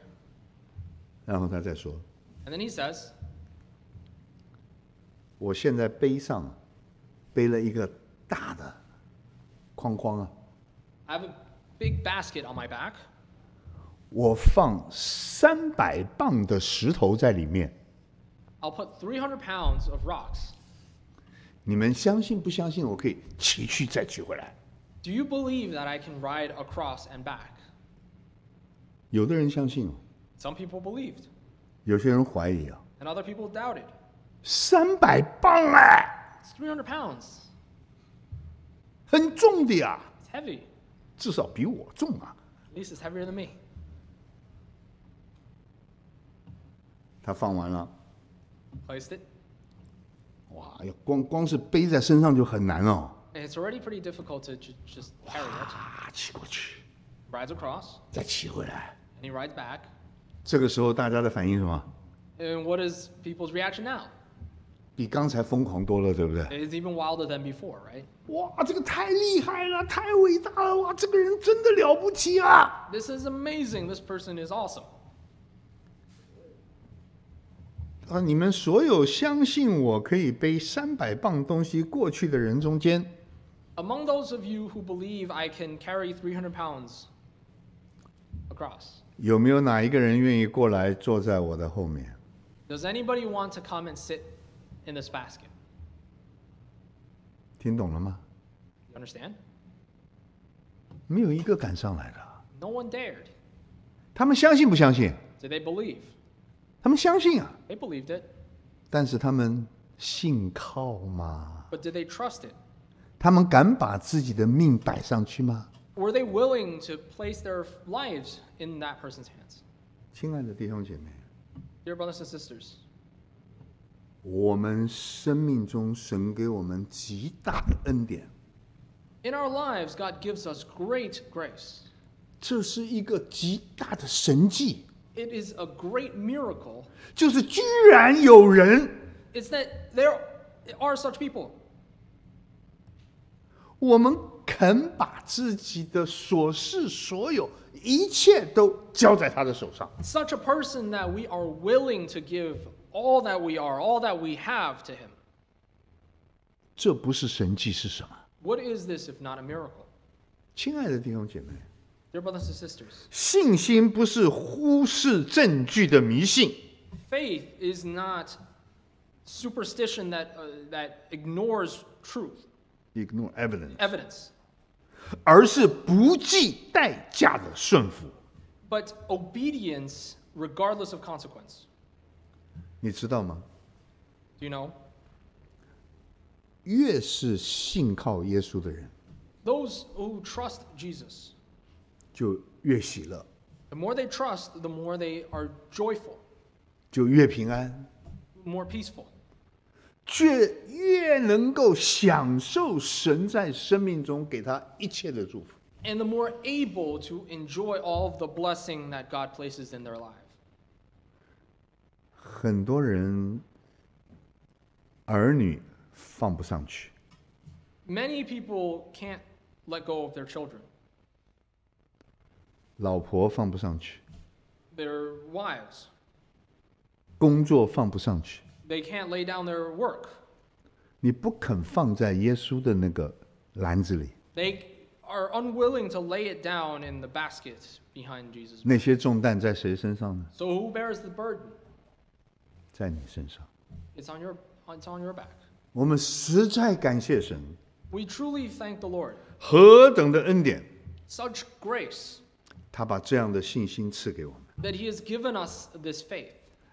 Speaker 2: 然后他再说
Speaker 3: ，And then he says,
Speaker 2: 我现在背上背了一个大的框框啊
Speaker 3: ，I have a big basket on my back.
Speaker 2: 我放三百磅的石头在里面，
Speaker 3: I'll put 300 pounds of rocks.
Speaker 2: 你们相信不相信？我可以骑去再骑回来
Speaker 3: ？Do you believe that I can ride across and back?
Speaker 2: 有的人相信哦
Speaker 3: ，Some people believed,
Speaker 2: 有些人怀疑啊。
Speaker 3: and other people doubted.
Speaker 2: 三百磅哎
Speaker 3: ，It's 300 pounds.
Speaker 2: 很重的呀
Speaker 3: ，It's heavy.
Speaker 2: 至少比我重啊。
Speaker 3: At least it's heavier than me.
Speaker 2: 他放完了，
Speaker 3: Placed it.
Speaker 2: 哇，要光光是背在身上就很难哦。
Speaker 3: And it's already pretty difficult to ju- just carry it.
Speaker 2: 啊，骑过去
Speaker 3: ，Rides across,
Speaker 2: 再骑回来。
Speaker 3: and he rides back.
Speaker 2: 这个时候大家的反应是什么
Speaker 3: ？And what is people's reaction now?
Speaker 2: 比刚才疯狂多了，对不对
Speaker 3: ？It's even wilder than before, right?
Speaker 2: 哇，这个太厉害了，太伟大了！哇，这个人真的了不起啊
Speaker 3: ！This is amazing. This person is awesome.
Speaker 2: 啊，你们所有相信我可以背三百磅东西过去的人中间
Speaker 3: ，Among those of you who believe I can carry 300 pounds across,
Speaker 2: 有没有哪一个人愿意过来坐在我的后面
Speaker 3: ？does anybody want to come and sit in this basket?
Speaker 2: 听懂了吗
Speaker 3: ？You understand?
Speaker 2: 没有一个敢上来的。
Speaker 3: No one dared.
Speaker 2: 他们相信不相信
Speaker 3: ？Did they believe?
Speaker 2: 他们相信啊
Speaker 3: ，They believed it.
Speaker 2: 但是他们信靠吗
Speaker 3: ？But did they trust it?
Speaker 2: 他们敢把自己的命摆上去吗
Speaker 3: ？Were they willing to place their lives in that person's hands?
Speaker 2: 亲爱的弟兄姐妹
Speaker 3: ，Dear brothers and sisters,
Speaker 2: 我们生命中神给我们极大的恩典
Speaker 3: ，in our lives, God gives us great grace.
Speaker 2: 这是一个极大的神迹，
Speaker 3: It is a great miracle.
Speaker 2: 就是居然有人，
Speaker 3: It's that there are such people.
Speaker 2: 我们肯把自己的所事所有一切都交在他的手上。
Speaker 3: Such a person that we are willing to give all that we are, all that we have to Him.
Speaker 2: 这不是神迹是什么？
Speaker 3: What is this if not a miracle?
Speaker 2: 亲爱的弟兄姐妹，
Speaker 3: Dear brothers and sisters,
Speaker 2: 信心不是忽视证据的迷信，
Speaker 3: faith is not superstition that, uh, that ignores truth,
Speaker 2: ignore evidence，
Speaker 3: evidence,
Speaker 2: 而是不计代价的顺服。
Speaker 3: but obedience regardless of consequence.
Speaker 2: 你知道吗？
Speaker 3: Do you know?
Speaker 2: 越是信靠耶稣的人，
Speaker 3: Those who trust Jesus,
Speaker 2: 就越喜乐
Speaker 3: ，the more they trust, the more they are joyful,
Speaker 2: 就越平安
Speaker 3: ，more peaceful.
Speaker 2: 却越能够享受神在生命中给他一切的祝福。
Speaker 3: and the more able to enjoy all of the blessing that God places in their life.
Speaker 2: 很多人儿女放不上去
Speaker 3: ，Many people can't let go of their children,
Speaker 2: 老婆放不上去
Speaker 3: ，their wives.
Speaker 2: 工作放不上去
Speaker 3: ，They can't lay down their work.
Speaker 2: 你不肯放在耶稣的那个篮子里
Speaker 3: ，They are unwilling to lay it down in the basket behind Jesus.
Speaker 2: 那些重担在谁身上呢
Speaker 3: ？So who bears the burden?
Speaker 2: 在你身上。
Speaker 3: It's on your it's on your back.
Speaker 2: 我们实在感谢神
Speaker 3: ，We truly thank the Lord.
Speaker 2: 何等的恩典
Speaker 3: ，Such grace
Speaker 2: 他把这样的信心赐给我们
Speaker 3: ，that He has given us this faith.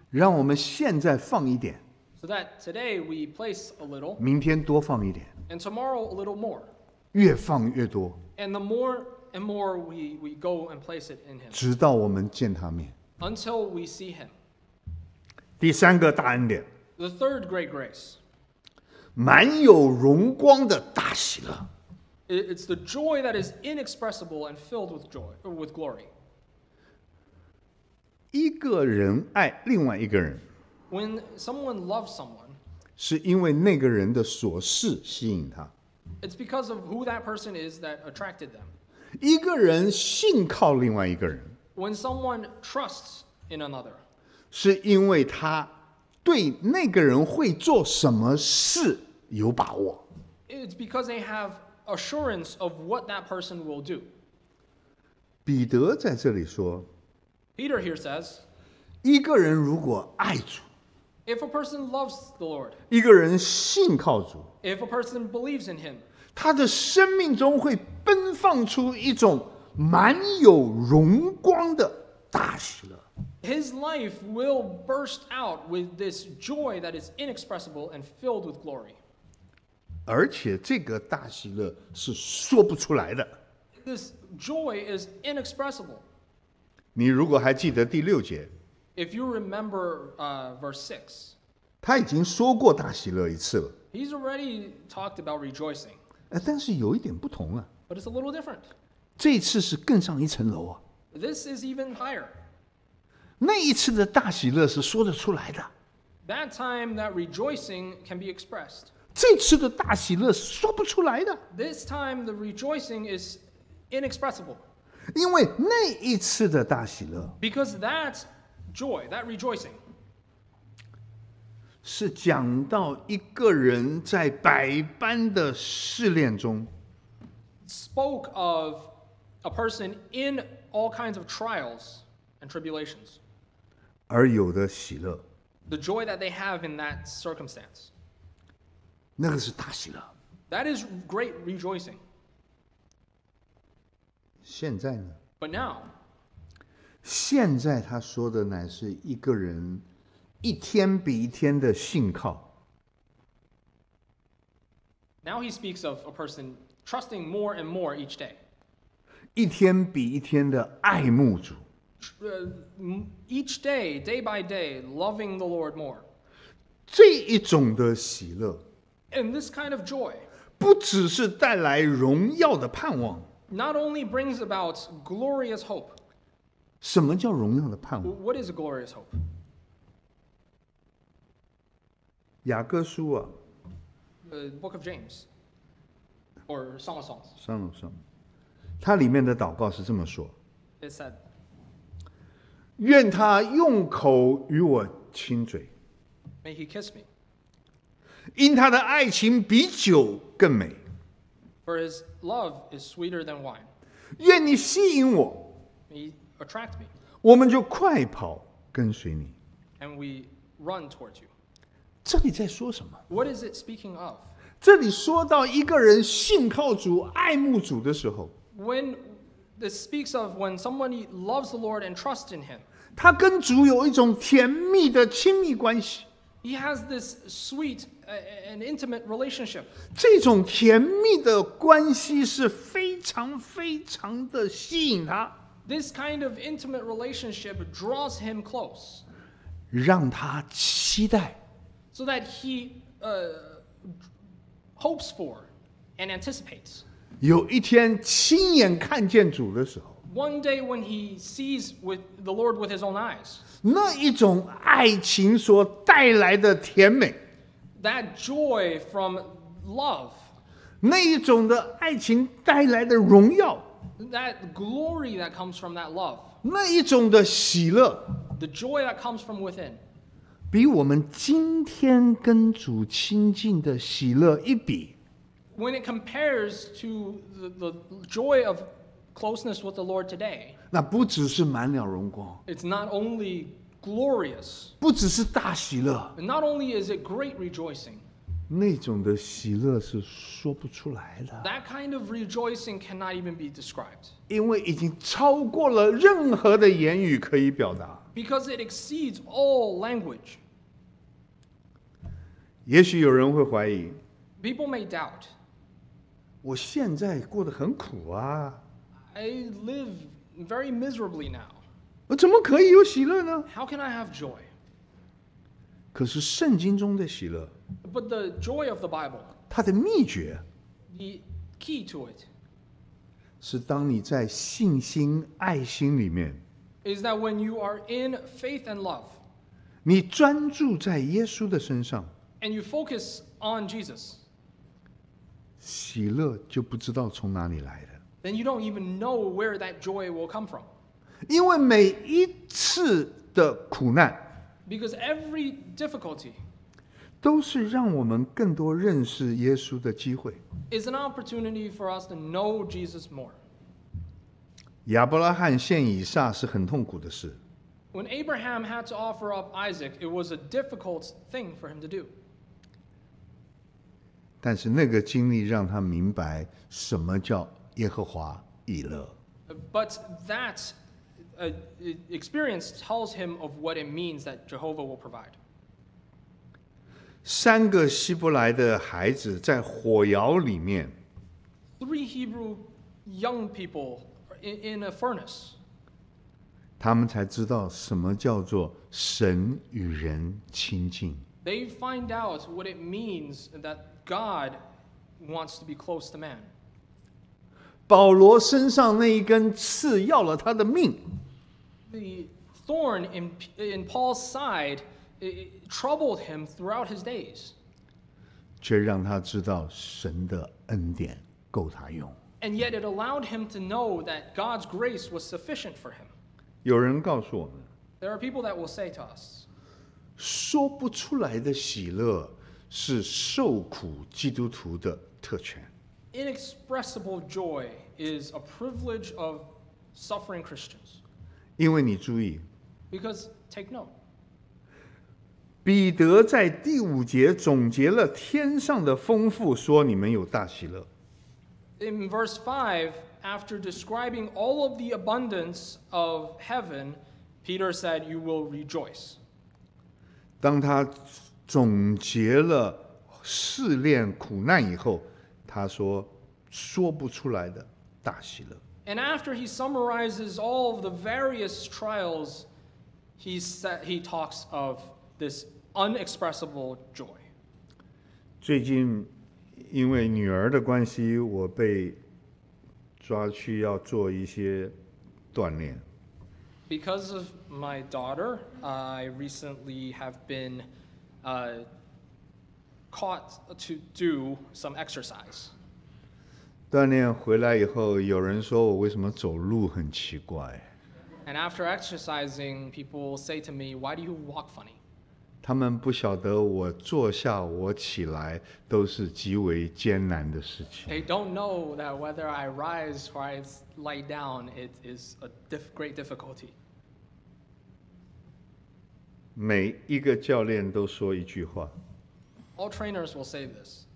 Speaker 2: 让我们现在放一点
Speaker 3: ，So that today we place a little
Speaker 2: 明天多放一点
Speaker 3: ，and tomorrow a little more.
Speaker 2: 越放越多
Speaker 3: ，And the more and more we, we go and place it in Him
Speaker 2: 直到我们见他面。
Speaker 3: until we see Him.
Speaker 2: 第三个大恩典
Speaker 3: ，The third great grace
Speaker 2: 满有荣光的大喜乐。
Speaker 3: i- it's the joy that is inexpressible and filled with joy or with glory.
Speaker 2: 一个人爱另外一个人，
Speaker 3: When someone loves someone,
Speaker 2: 是因为那个人的所事吸引他；
Speaker 3: it's because of who that person is that attracted them.
Speaker 2: 一个人信靠另外一个人，
Speaker 3: When someone trusts in another,
Speaker 2: 是因为他对那个人会做什么事有把握。
Speaker 3: it's because they have assurance of what that person will do.
Speaker 2: 彼得在这里说，
Speaker 3: Peter here says,
Speaker 2: 一个人如果爱主，
Speaker 3: if a person loves the Lord,
Speaker 2: 一个人信靠主，
Speaker 3: if a person believes in him,
Speaker 2: 他的生命中会奔放出一种满有荣光的大喜乐。
Speaker 3: his life will burst out with this joy that is inexpressible and filled with glory.
Speaker 2: 而且这个大喜乐是说不出来的。
Speaker 3: This joy is inexpressible.
Speaker 2: 你如果还记得第六节
Speaker 3: ，If you remember uh, verse six，
Speaker 2: 他已经说过大喜乐一次了
Speaker 3: ，he's already talked about rejoicing,
Speaker 2: 呃，但是有一点不同啊
Speaker 3: ，but it's a little different.
Speaker 2: 这一次是更上一层楼啊。
Speaker 3: This is even higher.
Speaker 2: 那一次的大喜乐是说得出来的
Speaker 3: ，That time, that rejoicing can be expressed.
Speaker 2: 这次的大喜乐是说不出来的
Speaker 3: ，This time, the rejoicing is inexpressible
Speaker 2: 因为那一次的大喜乐
Speaker 3: because that joy, that rejoicing,
Speaker 2: 是讲到一个人在百般的试炼中
Speaker 3: ，spoke of a person in all kinds of trials and tribulations.
Speaker 2: 而有的喜乐
Speaker 3: ，The joy that they have in that circumstance.
Speaker 2: 那个是大喜乐。
Speaker 3: That is great rejoicing.
Speaker 2: 现在呢
Speaker 3: ？But now,
Speaker 2: 现在他说的乃是一个人一天比一天的信靠
Speaker 3: ，now he speaks of a person trusting more and more each day.
Speaker 2: 一天比一天的爱慕主。
Speaker 3: Uh, each day, day by day, loving the Lord more.
Speaker 2: 这一种的喜乐，
Speaker 3: And this kind of joy
Speaker 2: 不只是带来荣耀的盼望。
Speaker 3: not only brings about glorious hope.
Speaker 2: 什么叫荣耀的盼
Speaker 3: W-
Speaker 2: 望？
Speaker 3: What is a glorious hope?
Speaker 2: 雅各书啊，
Speaker 3: The book of James or Song of Songs.
Speaker 2: 上了上，它里面的祷告是这么说：
Speaker 3: It said,
Speaker 2: 愿他用口与我亲嘴，
Speaker 3: May he kiss me,
Speaker 2: 因他的爱情比酒更美。
Speaker 3: for his love is sweeter than wine.
Speaker 2: 愿你吸引我
Speaker 3: he attract me,
Speaker 2: 我们就快跑跟随你。
Speaker 3: and we run towards you.
Speaker 2: 这里在说什么
Speaker 3: ？What is it speaking of?
Speaker 2: 这里说到一个人信靠主、爱慕主的时候
Speaker 3: ，When this speaks of when somebody loves the Lord and trusts in him,
Speaker 2: 他跟主有一种甜蜜的亲密关系。
Speaker 3: he has this sweet uh, and intimate relationship.
Speaker 2: 这种甜蜜的关系是非常非常的吸引他，
Speaker 3: This kind of intimate relationship draws him close
Speaker 2: 让他期待，
Speaker 3: so that he uh, hopes for and anticipates.
Speaker 2: 有一天亲眼看见主的时候，
Speaker 3: One day when he sees with the Lord with his own eyes,
Speaker 2: 那一种爱情所带来的甜美
Speaker 3: ，that joy from love,
Speaker 2: 那一种的爱情带来的荣耀
Speaker 3: ，that glory that comes from that love,
Speaker 2: 那一种的喜乐
Speaker 3: ，the joy that comes from within,
Speaker 2: 比我们今天跟主亲近的喜乐一比
Speaker 3: ，when it compares to the, the joy of closeness with the Lord today,
Speaker 2: 那不只是满了荣光，
Speaker 3: it's not only glorious,
Speaker 2: 不只是大喜乐，
Speaker 3: and not only is it great rejoicing,
Speaker 2: 那种的喜乐是说不出来的。
Speaker 3: that kind of rejoicing cannot even be described
Speaker 2: 因为已经超过了任何的言语可以表达。
Speaker 3: because it exceeds all language.
Speaker 2: 也许有人会怀疑，
Speaker 3: People may doubt,
Speaker 2: 我现在过得很苦啊，
Speaker 3: I, I live very miserably now.
Speaker 2: 我怎么可以有喜乐呢？
Speaker 3: How can I have joy?
Speaker 2: 可是圣经中的喜乐，
Speaker 3: But the joy of the Bible,
Speaker 2: 它的秘诀
Speaker 3: the key to it,
Speaker 2: 是当你在信心、爱心里面，
Speaker 3: is that when you are in faith and love,
Speaker 2: 你专注在耶稣的身上，
Speaker 3: and you focus on Jesus,
Speaker 2: 喜乐就不知道从哪里来的。
Speaker 3: then you don't even know where that joy will come from.
Speaker 2: 因为每一次的苦难，
Speaker 3: Because every difficulty
Speaker 2: 都是让我们更多认识耶稣的机会。
Speaker 3: is an opportunity for us to know Jesus more.
Speaker 2: 亚伯拉罕献以撒是很痛苦的事，
Speaker 3: When Abraham had to offer up Isaac, it was a difficult thing for him to do.
Speaker 2: 但是那个经历让他明白什么叫 耶和华以勒。
Speaker 3: But that uh, e- experience tells him of what it means that Jehovah will provide.
Speaker 2: 三个希伯来的孩子在火窑里面，
Speaker 3: Three Hebrew young people in, in a furnace,
Speaker 2: 他们才知道什么叫做神与人亲近。
Speaker 3: they find out what it means that God wants to be close to man.
Speaker 2: 保罗身上那一根刺要了他的命
Speaker 3: ，The thorn in, in Paul's side troubled him throughout his days.
Speaker 2: 却让他知道神的恩典够他用。
Speaker 3: And yet it allowed him to know that God's grace was sufficient for him.
Speaker 2: 有人告诉我们
Speaker 3: ，There are people that will say to us,
Speaker 2: 说不出来的喜乐是受苦基督徒的特权。
Speaker 3: inexpressible joy is a privilege of suffering Christians.
Speaker 2: 因为你注意，
Speaker 3: Because take note,
Speaker 2: 彼得在第五节总结了天上的丰富，说你们有大喜乐。
Speaker 3: in verse 5, after describing all of the abundance of heaven, Peter said, You will rejoice.
Speaker 2: 当他总结了试炼苦难以后， 他说说不出来的大喜乐。
Speaker 3: And after he summarizes all of the various trials, he, sa- he talks of this unexpressible joy.
Speaker 2: 最近因为女儿的关系，我被抓去要做一些锻炼。
Speaker 3: Because of my daughter, I recently have been uh, caught to do some exercise.
Speaker 2: 锻炼回来以后，有人说我为什么走路很奇怪？
Speaker 3: And after exercising, people say to me, Why do you walk funny?
Speaker 2: 他们不晓得我坐下我起来都是极为艰难的事情。
Speaker 3: They don't know that whether I rise or I s- lie down, it is a diff- great difficulty.
Speaker 2: 每一个教练都说一句话
Speaker 3: All trainers will say this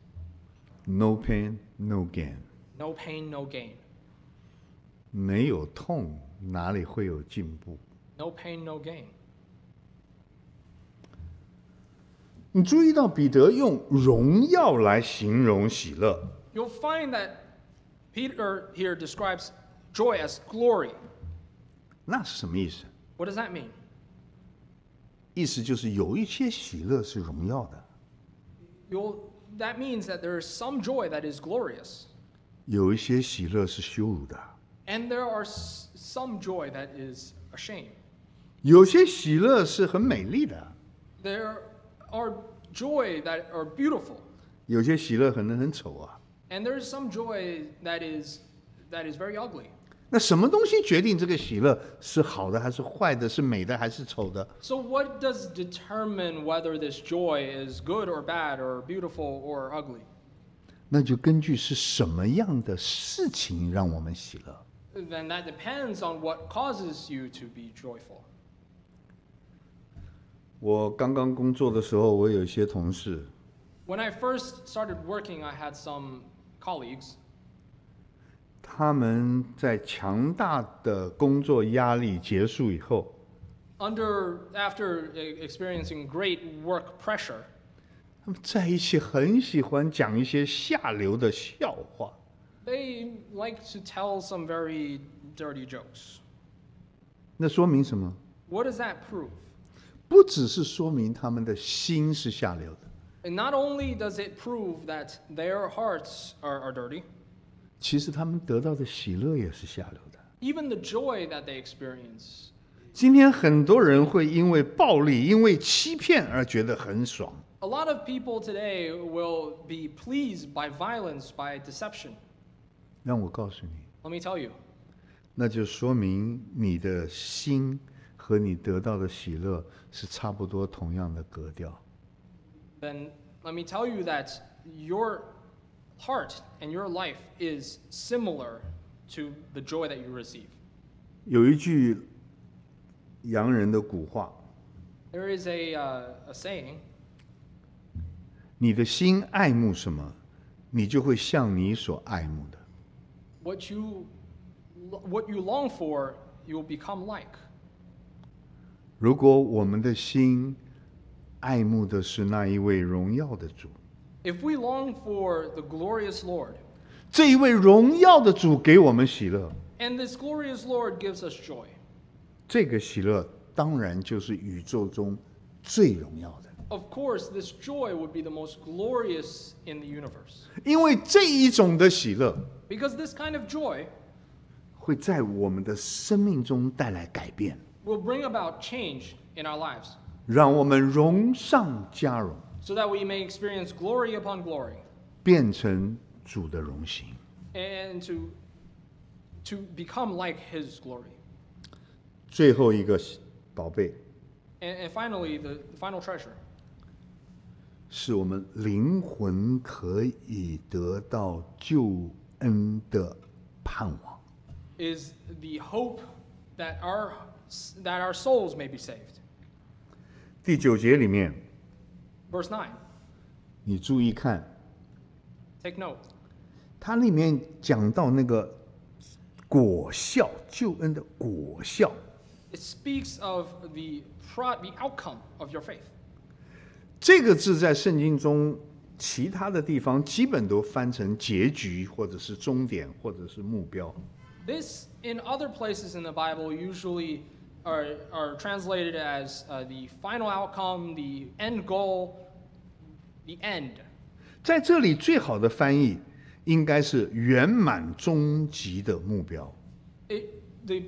Speaker 2: ：“No pain, no gain。
Speaker 3: no pain, no gain.
Speaker 2: ”没有痛，哪里会有进步？
Speaker 3: No pain, no gain.
Speaker 2: 你注意到彼得用荣耀来形容喜乐，
Speaker 3: You'll find that Peter here describes joy as glory.
Speaker 2: 那是什么意思？
Speaker 3: What does that mean?
Speaker 2: 意思就是有一些喜乐是荣耀的，
Speaker 3: You'll, that means that there is some joy that is glorious,
Speaker 2: 有一些喜乐是羞辱的，
Speaker 3: and there are s- some joy that is a shame.
Speaker 2: 有些喜乐是很美丽的，
Speaker 3: There are joy that are beautiful,
Speaker 2: 有些喜乐可能很丑啊。
Speaker 3: and there is some joy that is that is very ugly.
Speaker 2: 那什么东西决定这个喜乐是好的还是坏的，是美的还是丑的
Speaker 3: ？So what does determine whether this joy is good or bad or beautiful or ugly?
Speaker 2: 那就根据是什么样的事情让我们喜乐。
Speaker 3: Then that depends on what causes you to be joyful.
Speaker 2: 我刚刚工作的时候，我有一些同事
Speaker 3: ，When I first started working, I had some colleagues
Speaker 2: 他们在强大的工作压力结束以后
Speaker 3: ，under after e- experiencing great work pressure,
Speaker 2: 他们在一起很喜欢讲一些下流的笑话。
Speaker 3: They like to tell some very dirty jokes.
Speaker 2: 那说明什么
Speaker 3: ？What does that prove?
Speaker 2: 不只是说明他们的心是下流的
Speaker 3: ，And not only does it prove that their hearts are, are dirty,
Speaker 2: 其实他们得到的喜乐也是下流的。
Speaker 3: even the joy that they experience.
Speaker 2: 今天很多人会因为暴力、因为欺骗而觉得很爽
Speaker 3: ，A lot of people today will be pleased by violence, by deception.
Speaker 2: 让我告诉你
Speaker 3: ，Let me tell you,
Speaker 2: 那就说明你的心和你得到的喜乐是差不多同样的格调。
Speaker 3: then let me tell you that your heart and your life is similar to the joy that you receive.
Speaker 2: 有一句洋人的古话
Speaker 3: There is a, uh, a saying
Speaker 2: 你的心爱慕什么，你就会像你所爱慕的。
Speaker 3: what you, what you long for, you will become like.
Speaker 2: 如果我们的心爱慕的是那一位荣耀的主，
Speaker 3: If we long for the glorious Lord,
Speaker 2: 这一位荣耀的主给我们喜乐
Speaker 3: ，and this glorious Lord gives us joy,
Speaker 2: 这个喜乐当然就是宇宙中最荣耀的
Speaker 3: ，of course, this joy would be the most glorious in the universe.
Speaker 2: 因为这一种的喜乐
Speaker 3: Because this kind of joy
Speaker 2: 会在我们的生命中带来改变
Speaker 3: ，will bring about change in our lives,
Speaker 2: 让我们荣上加荣，
Speaker 3: so that we may experience glory upon glory,
Speaker 2: 变成主的荣行。
Speaker 3: and to, to become like His glory.
Speaker 2: 最后一个宝贝
Speaker 3: And, and finally, the, the final treasure
Speaker 2: 是我们灵魂可以得到救恩的盼望。
Speaker 3: is the hope that our, that our souls may be saved.
Speaker 2: 第九节里面，
Speaker 3: Verse 9,
Speaker 2: 你注意看，
Speaker 3: take note.
Speaker 2: 它里面讲到那个果效，救恩的果效。
Speaker 3: It speaks of the, pro, the outcome of your faith.
Speaker 2: 这个字在圣经中其他的地方基本都翻成结局，或者是终点，或者是目标。
Speaker 3: This, in other places in the Bible, usually are, are translated as uh, the final outcome, the end goal, the end.
Speaker 2: 在这里最好的翻译应该是圆满终极的目标。
Speaker 3: It, the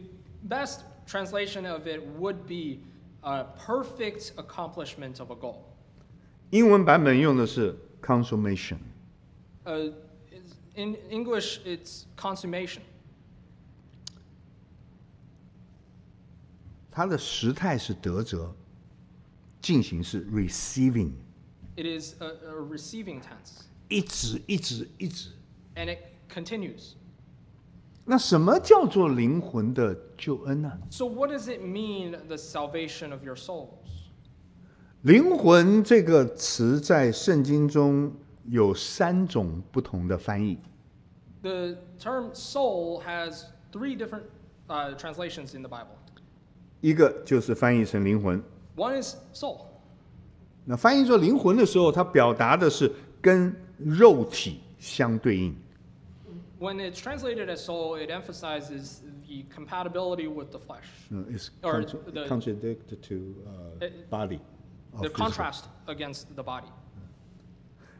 Speaker 3: best translation of it would be a perfect accomplishment of a goal.
Speaker 2: 英文版本用的是 consummation，
Speaker 3: Uh, it's- in English, it's consummation.
Speaker 2: 它的时态是得着，进行是 receiving，
Speaker 3: It is a, a receiving tense,
Speaker 2: 一直一直一直。
Speaker 3: and it continues.
Speaker 2: 那什么叫做灵魂的救恩呢？
Speaker 3: So, what does it mean, the salvation of your souls?
Speaker 2: 灵魂这个词在圣经中有三种不同的翻译。
Speaker 3: The term soul has three different uh, translations in the Bible.
Speaker 2: 一个就是翻译成灵魂，
Speaker 3: One is soul.
Speaker 2: 那翻译作灵魂的时候，它表达的是跟肉体相对应。
Speaker 3: When it's translated as soul, it emphasizes the compatibility with the flesh,
Speaker 2: 嗯，is
Speaker 3: Or
Speaker 2: contra-
Speaker 3: the-
Speaker 2: contradict to 呃 body
Speaker 3: the contrast against the body.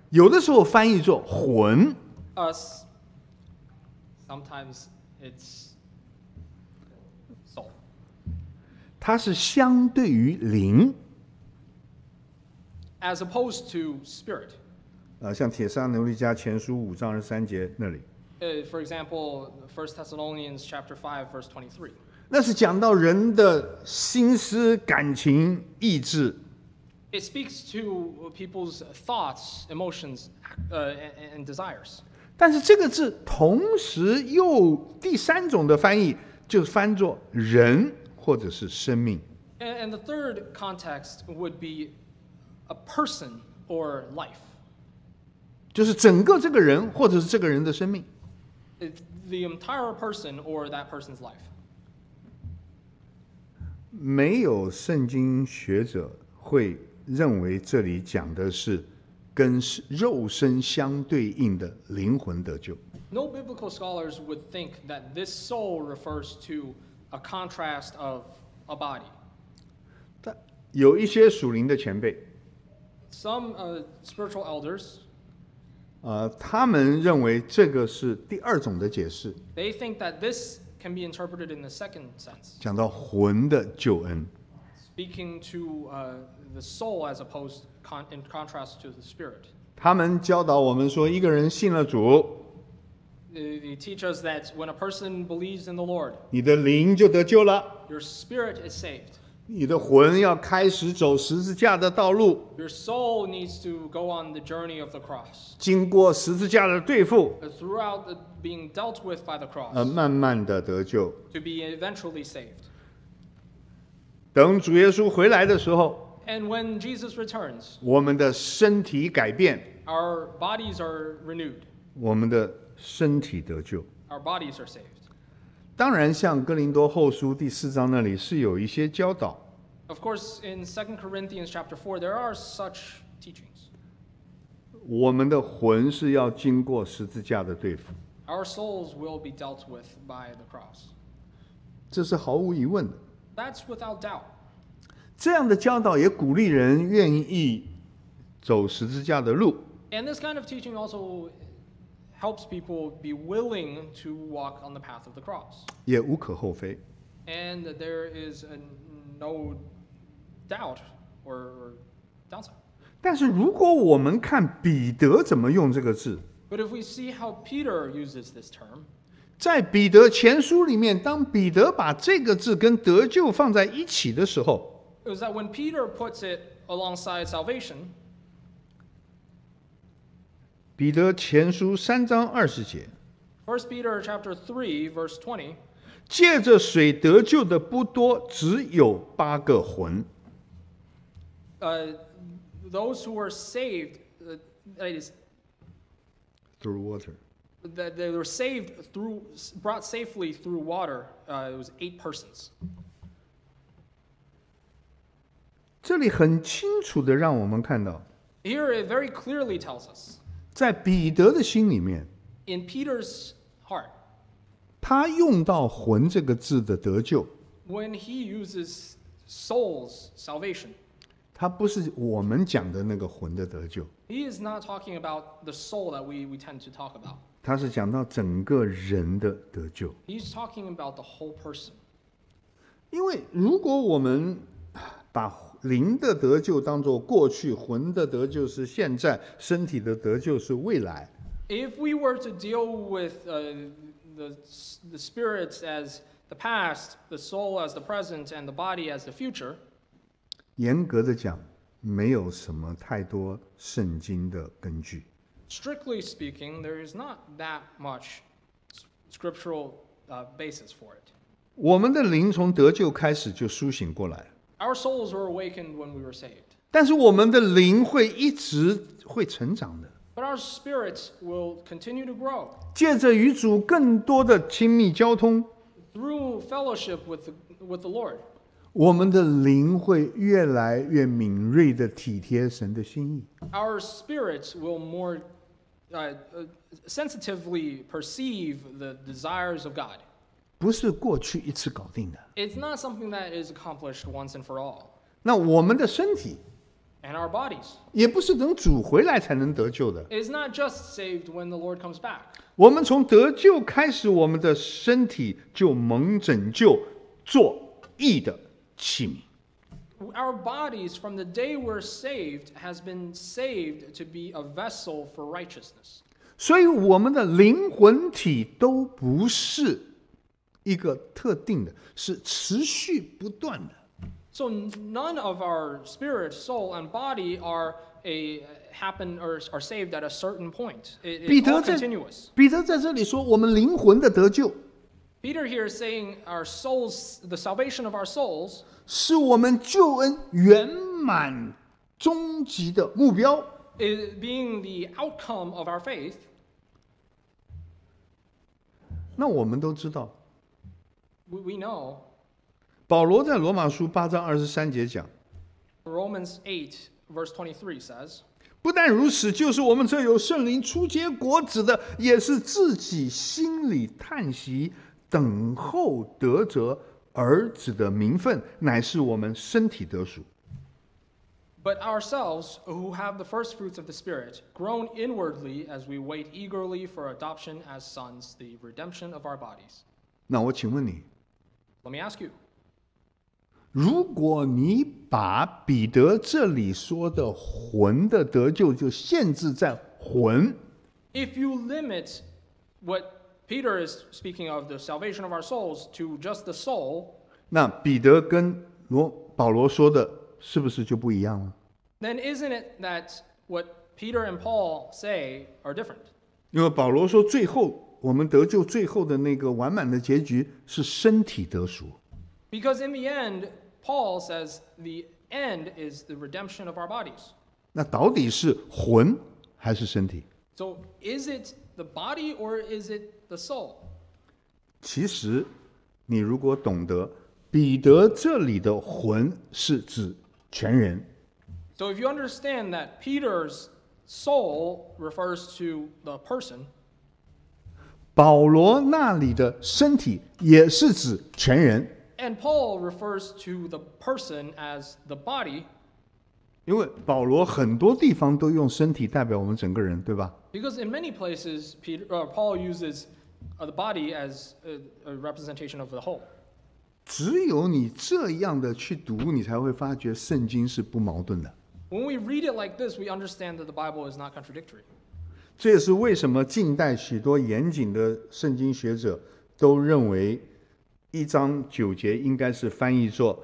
Speaker 2: 有的时候翻译作魂
Speaker 3: ，Us, sometimes it's soul.
Speaker 2: 它是相对于灵。
Speaker 3: As opposed to spirit.
Speaker 2: 呃，像铁沙奴利加前书五章二十三节那里
Speaker 3: ，Uh, for example, 1 Thessalonians chapter 5 verse 23.
Speaker 2: 那是讲到人的心思、感情、意志。
Speaker 3: It speaks to people's thoughts, emotions, uh, and, and desires.
Speaker 2: 但是这个字同时又第三种的翻译，就翻作人或者是生命。
Speaker 3: And, and the third context would be a person or life.
Speaker 2: 就是整个这个人或者是这个人的生命。
Speaker 3: It's the entire person or that person's life.
Speaker 2: 没有圣经学者会认为这里讲的是跟肉身相对应的灵魂得救。
Speaker 3: No biblical scholars would think that this soul refers to a contrast of a body.
Speaker 2: 但有一些属灵的前辈，
Speaker 3: Some uh, spiritual elders,
Speaker 2: 呃，他们认为这个是第二种的解释，
Speaker 3: they think that this can be interpreted in the second sense,
Speaker 2: 讲到魂的救恩。
Speaker 3: speaking to uh, the soul as opposed con- in contrast to the spirit.
Speaker 2: 他们教导我们说，一个人信了主，
Speaker 3: They they teach us that when a person believes in the Lord,
Speaker 2: 你的灵就得救了，
Speaker 3: your spirit is saved.
Speaker 2: 你的魂要开始走十字架的道路
Speaker 3: ，Your soul needs to go on the journey of the cross.
Speaker 2: 经过十字架的对付
Speaker 3: ，Uh, Throughout the, being dealt with by the cross,
Speaker 2: 呃，慢慢的得救。
Speaker 3: to be eventually saved.
Speaker 2: 等主耶稣回来的时候
Speaker 3: ，And when Jesus returns,
Speaker 2: 我们的身体改变
Speaker 3: ，our bodies are renewed,
Speaker 2: 我们的身体得救。
Speaker 3: our bodies are saved.
Speaker 2: 当然，像哥林多后书第四章那里是有一些教导
Speaker 3: ，Of course, in Second Corinthians chapter four, there are such teachings.
Speaker 2: 我们的魂是要经过十字架的对付
Speaker 3: ，Our souls will be dealt with by the cross.
Speaker 2: 这是毫无疑问的。
Speaker 3: That's without doubt.
Speaker 2: 这样的教导也鼓励人愿意走十字架的路。
Speaker 3: And this kind of teaching also helps people be willing to walk on the path of the cross.
Speaker 2: 也无可厚非。
Speaker 3: And there is a, no doubt or, or downside.
Speaker 2: 但是如果我们看彼得怎么用这个字，
Speaker 3: But if we see how Peter uses this term,
Speaker 2: 在彼得前书里面，当彼得把这个字跟得救放在一起的时候，
Speaker 3: is that when Peter puts it alongside salvation,
Speaker 2: 彼得前书三章二十节
Speaker 3: ，1 Peter chapter 3, verse 20,
Speaker 2: 借着水得救的不多，只有八个魂。
Speaker 3: uh, those who were saved, uh, that is,
Speaker 2: Through
Speaker 3: water，that they were saved through, brought safely through water, uh, it was eight persons.
Speaker 2: 这里很清楚的让我们看到
Speaker 3: ，Here it very clearly tells us,
Speaker 2: 在彼得的心里面
Speaker 3: ，in Peter's heart,
Speaker 2: 他用到“魂”这个字的得救
Speaker 3: ，when he uses souls salvation,
Speaker 2: 他不是我们讲的那个魂的得救
Speaker 3: ，he is not talking about the soul that we, we tend to talk about.
Speaker 2: 他是讲到整个人的得救。
Speaker 3: He's talking about the whole person.
Speaker 2: 因为如果我们把灵的得救当做过去，魂的得救是现在，身体的得救是未来
Speaker 3: ，If we were to deal with uh, the, the spirits as the past, the soul as the present, and the body as the future,
Speaker 2: 严格的讲，没有什么太多圣经的根据。
Speaker 3: strictly speaking, there is not that much scriptural uh, basis for it.
Speaker 2: 我们的灵从得救开始就苏醒过来了，
Speaker 3: Our souls were awakened when we were saved,
Speaker 2: 但是我们的灵会一直会成长的，
Speaker 3: but our spirits will continue to grow
Speaker 2: 借着与主更多的亲密交通，
Speaker 3: through fellowship with the, with the Lord.
Speaker 2: 我们的灵会越来越敏锐的体贴神的心意。
Speaker 3: Our spirits will more uh, uh, sensitively perceive the desires of God.
Speaker 2: 不是过去一次搞定的。
Speaker 3: It's not something that is accomplished once and for all.
Speaker 2: 那我们的身体
Speaker 3: And our bodies.
Speaker 2: 也不是等主回来才能得救的。
Speaker 3: It's not just saved when the Lord comes back.
Speaker 2: 我们从得救开始，我们的身体就蒙拯救，做义的器皿。
Speaker 3: Our bodies, from the day we're saved, has been saved to be a vessel for righteousness.
Speaker 2: 所以，我们的灵魂体都不是一个特定的，是持续不断的。
Speaker 3: So none of our spirit, soul, and body are a happen or are saved at a certain point. It-
Speaker 2: 在
Speaker 3: continuous.
Speaker 2: 彼得在这里说，我们灵魂的得救
Speaker 3: Peter here is saying our souls, the salvation of our souls,
Speaker 2: 是我们救恩圆满终极的目标。
Speaker 3: is being the outcome of our faith.
Speaker 2: 那我们都知道，
Speaker 3: We, we know
Speaker 2: 保罗在罗马书八章二十三节讲。
Speaker 3: Romans 8, verse twenty three says,
Speaker 2: 不但如此，就是我们这有圣灵初结果子的，也是自己心里叹息，等候得着儿子的名分，乃是我们身体得赎。
Speaker 3: But ourselves, who have the first fruits of the Spirit, grown inwardly as we wait eagerly for adoption as sons, the redemption of our bodies.
Speaker 2: 那我请问你，
Speaker 3: Let me ask you
Speaker 2: 如果你把彼得这里说的魂的得救就限制在魂，
Speaker 3: if you limit what Peter is speaking of, the salvation of our souls, to just the soul,
Speaker 2: 那彼得跟罗保罗说的是不是就不一样了？
Speaker 3: then isn't it that what Peter and Paul say are different?
Speaker 2: 因为保罗说最后 我们得救最后的那个完满的结局是身体得赎
Speaker 3: ，Because in the end, Paul says the end is the redemption of our bodies.
Speaker 2: 那到底是魂还是身体
Speaker 3: ？So is it the body or is it the soul?
Speaker 2: 其实你如果懂得彼得这里的魂是指全人
Speaker 3: ，So if you understand that Peter's soul refers to the person,
Speaker 2: 保罗那里的身体也是指全人
Speaker 3: ，and Paul refers to the person as the body,
Speaker 2: 因为保罗很多地方都用身体代表我们整个人，对吧
Speaker 3: ？because in many places Peter, uh, Paul uses uh, the body as a, a representation of the whole.
Speaker 2: 只有你这样的去读，你才会发觉圣经是不矛盾的。
Speaker 3: When we read it like this, we understand that the Bible is not contradictory.
Speaker 2: 这也是为什么近代许多严谨的圣经学者都认为，一章九节应该是翻译作：“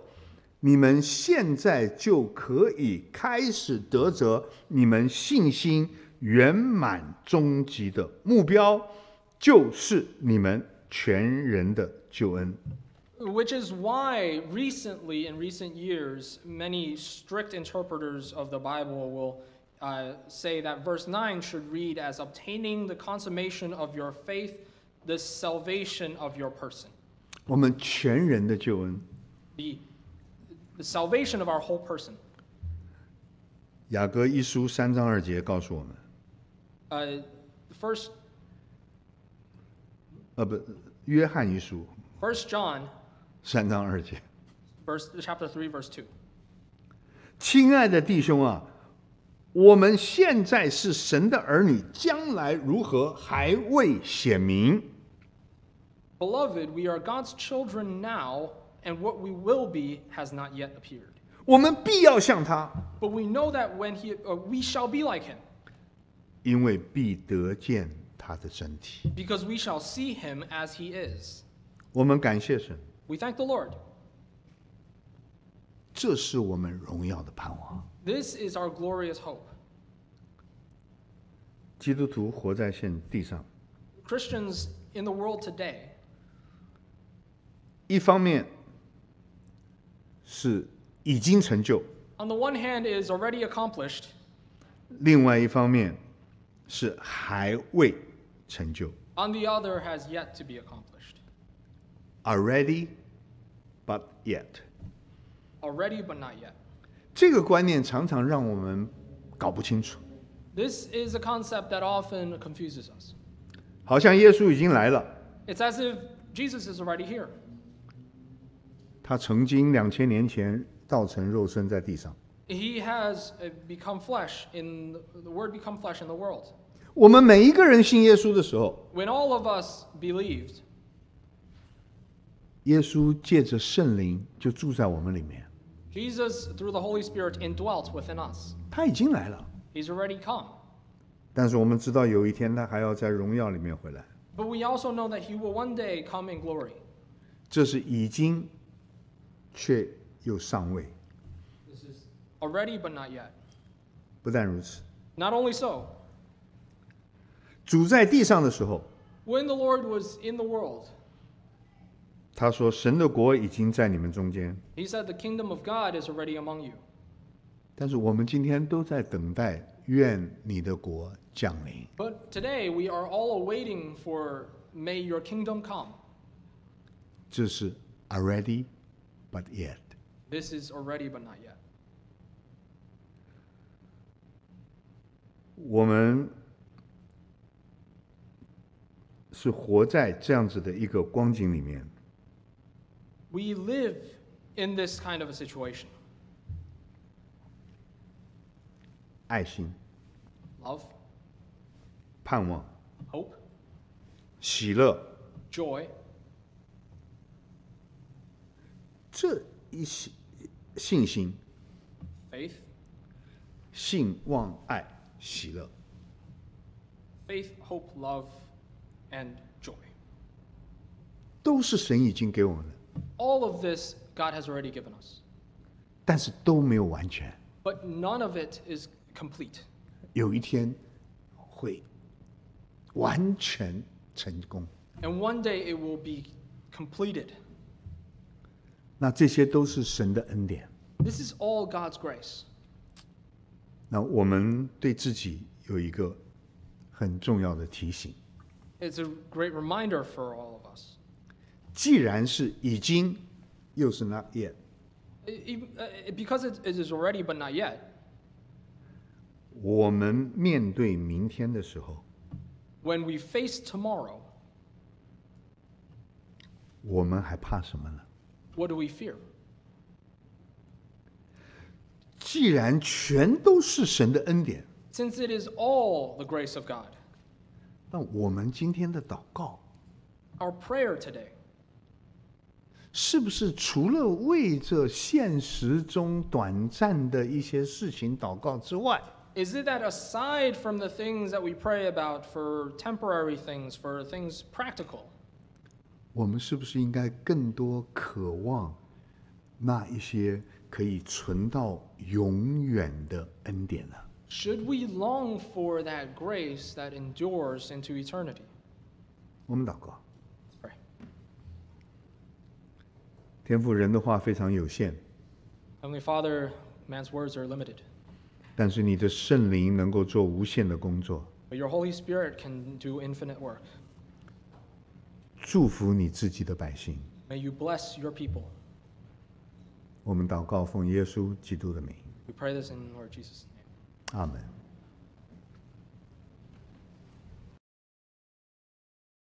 Speaker 2: 你们现在就可以开始得着你们信心圆满终极的目标，就是你们全人的救恩。”
Speaker 3: Which is why recently, in recent years, many strict interpreters of the Bible will uh, say that verse 9 should read as obtaining the consummation of your faith, the salvation of your person.
Speaker 2: 我们全人的救恩，
Speaker 3: The, the salvation of our whole person.
Speaker 2: 雅各一书三章二节告诉我们，
Speaker 3: Uh, first,
Speaker 2: 呃，不，约翰一书
Speaker 3: First John,
Speaker 2: 三章二节。
Speaker 3: verse, chapter 3, verse 2.
Speaker 2: 亲爱的弟兄啊， 我们现在是神的儿女，将来如何还未显明。
Speaker 3: Beloved, we are God's children now, and what we will be has not yet appeared.
Speaker 2: 我们必要像他
Speaker 3: ，But we know that when he, uh, we shall be like him,
Speaker 2: 因为必得见他的身体。
Speaker 3: because we shall see him as he is.
Speaker 2: 我们感谢神
Speaker 3: ，We thank the Lord.
Speaker 2: 这是我们荣耀的盼望。
Speaker 3: This is our glorious hope.
Speaker 2: 基督徒活在现地上，
Speaker 3: Christians in the world today,
Speaker 2: 一方面是已经成就，
Speaker 3: on the one hand, is already accomplished,
Speaker 2: 另外一方面是还未成就
Speaker 3: on the other, has yet to be accomplished.
Speaker 2: （already but yet）。
Speaker 3: Already, but not yet.
Speaker 2: 这个观念常常让我们搞不清楚
Speaker 3: ，This is a concept that often confuses us.
Speaker 2: 好像耶稣已经来了
Speaker 3: ，It's as if Jesus is already here.
Speaker 2: 他曾经两千年前道成肉身在地上。
Speaker 3: He has uh, become flesh in the, the word become flesh in the world.
Speaker 2: 我们每一个人信耶稣的时候
Speaker 3: ，When all of us believed,
Speaker 2: 耶稣借着圣灵就住在我们里面，
Speaker 3: Jesus, through the Holy Spirit, indwelt within us.
Speaker 2: 他已经来了。
Speaker 3: He's already come.
Speaker 2: 但是我们知道有一天他还要在荣耀里面回来，
Speaker 3: But we also know that he will one day come in glory.
Speaker 2: 这是已经，却又尚未。
Speaker 3: This is already, but not yet.
Speaker 2: 不但如此，
Speaker 3: Not only so,
Speaker 2: 主在地上的时候，
Speaker 3: when the Lord was in the world,
Speaker 2: 他说：“神的国已经在你们中间。
Speaker 3: he said, The kingdom of God is already among you. ”
Speaker 2: 但是我们今天都在等待，愿你的国降临。
Speaker 3: But today we are all awaiting for, May your kingdom come.
Speaker 2: 这是 already but yet。
Speaker 3: This is already, but not yet.
Speaker 2: 我们是活在这样子的一个光景里面，
Speaker 3: We live in this kind of a situation
Speaker 2: 爱心、
Speaker 3: love,
Speaker 2: 盼望、
Speaker 3: hope,
Speaker 2: 喜乐，
Speaker 3: joy,
Speaker 2: 这一些信心、
Speaker 3: faith,
Speaker 2: 信望爱、喜乐，
Speaker 3: faith, hope, love, and joy.
Speaker 2: 都是神已经给我们的，
Speaker 3: All of this God has already given us,
Speaker 2: 但是都没有完全。
Speaker 3: but none of it is complete.
Speaker 2: 有一天会完全成功。
Speaker 3: And one day it will be completed.
Speaker 2: 那这些都是神的恩典。
Speaker 3: This is all God's grace.
Speaker 2: 那我们对自己有一个很重要的提醒：
Speaker 3: It's a great reminder for all of us.
Speaker 2: 既然是已经，又是 not yet，
Speaker 3: E- even- uh, Because it it is already, but not yet,
Speaker 2: 我们面对明天的时候，
Speaker 3: when we face tomorrow,
Speaker 2: 我们还怕什么呢？
Speaker 3: what do we fear?
Speaker 2: 既然全都是神的恩典，
Speaker 3: Since it is all the grace of God,
Speaker 2: 那我们今天的祷告
Speaker 3: our prayer today,
Speaker 2: 是不是除了为这现实中短暂的一些事情祷告之外
Speaker 3: ，is it that aside from the things that we pray about for temporary things, for things practical,
Speaker 2: 我们是不是应该更多渴望那一些可以存到永远的恩典呢
Speaker 3: ？should we long for that grace that endures into eternity?
Speaker 2: 我们祷告，
Speaker 3: Let's pray.
Speaker 2: 天赋人的话非常有限
Speaker 3: ，Heavenly Father, man's words are limited,
Speaker 2: 但是你的圣灵能够做无限的工作
Speaker 3: ，but your Holy Spirit can do infinite work.
Speaker 2: 祝福你自己的百姓。
Speaker 3: May you bless your people.
Speaker 2: 我们祷告，奉耶稣基督的名
Speaker 3: ，We pray this in Lord Jesus' name.
Speaker 2: 阿门。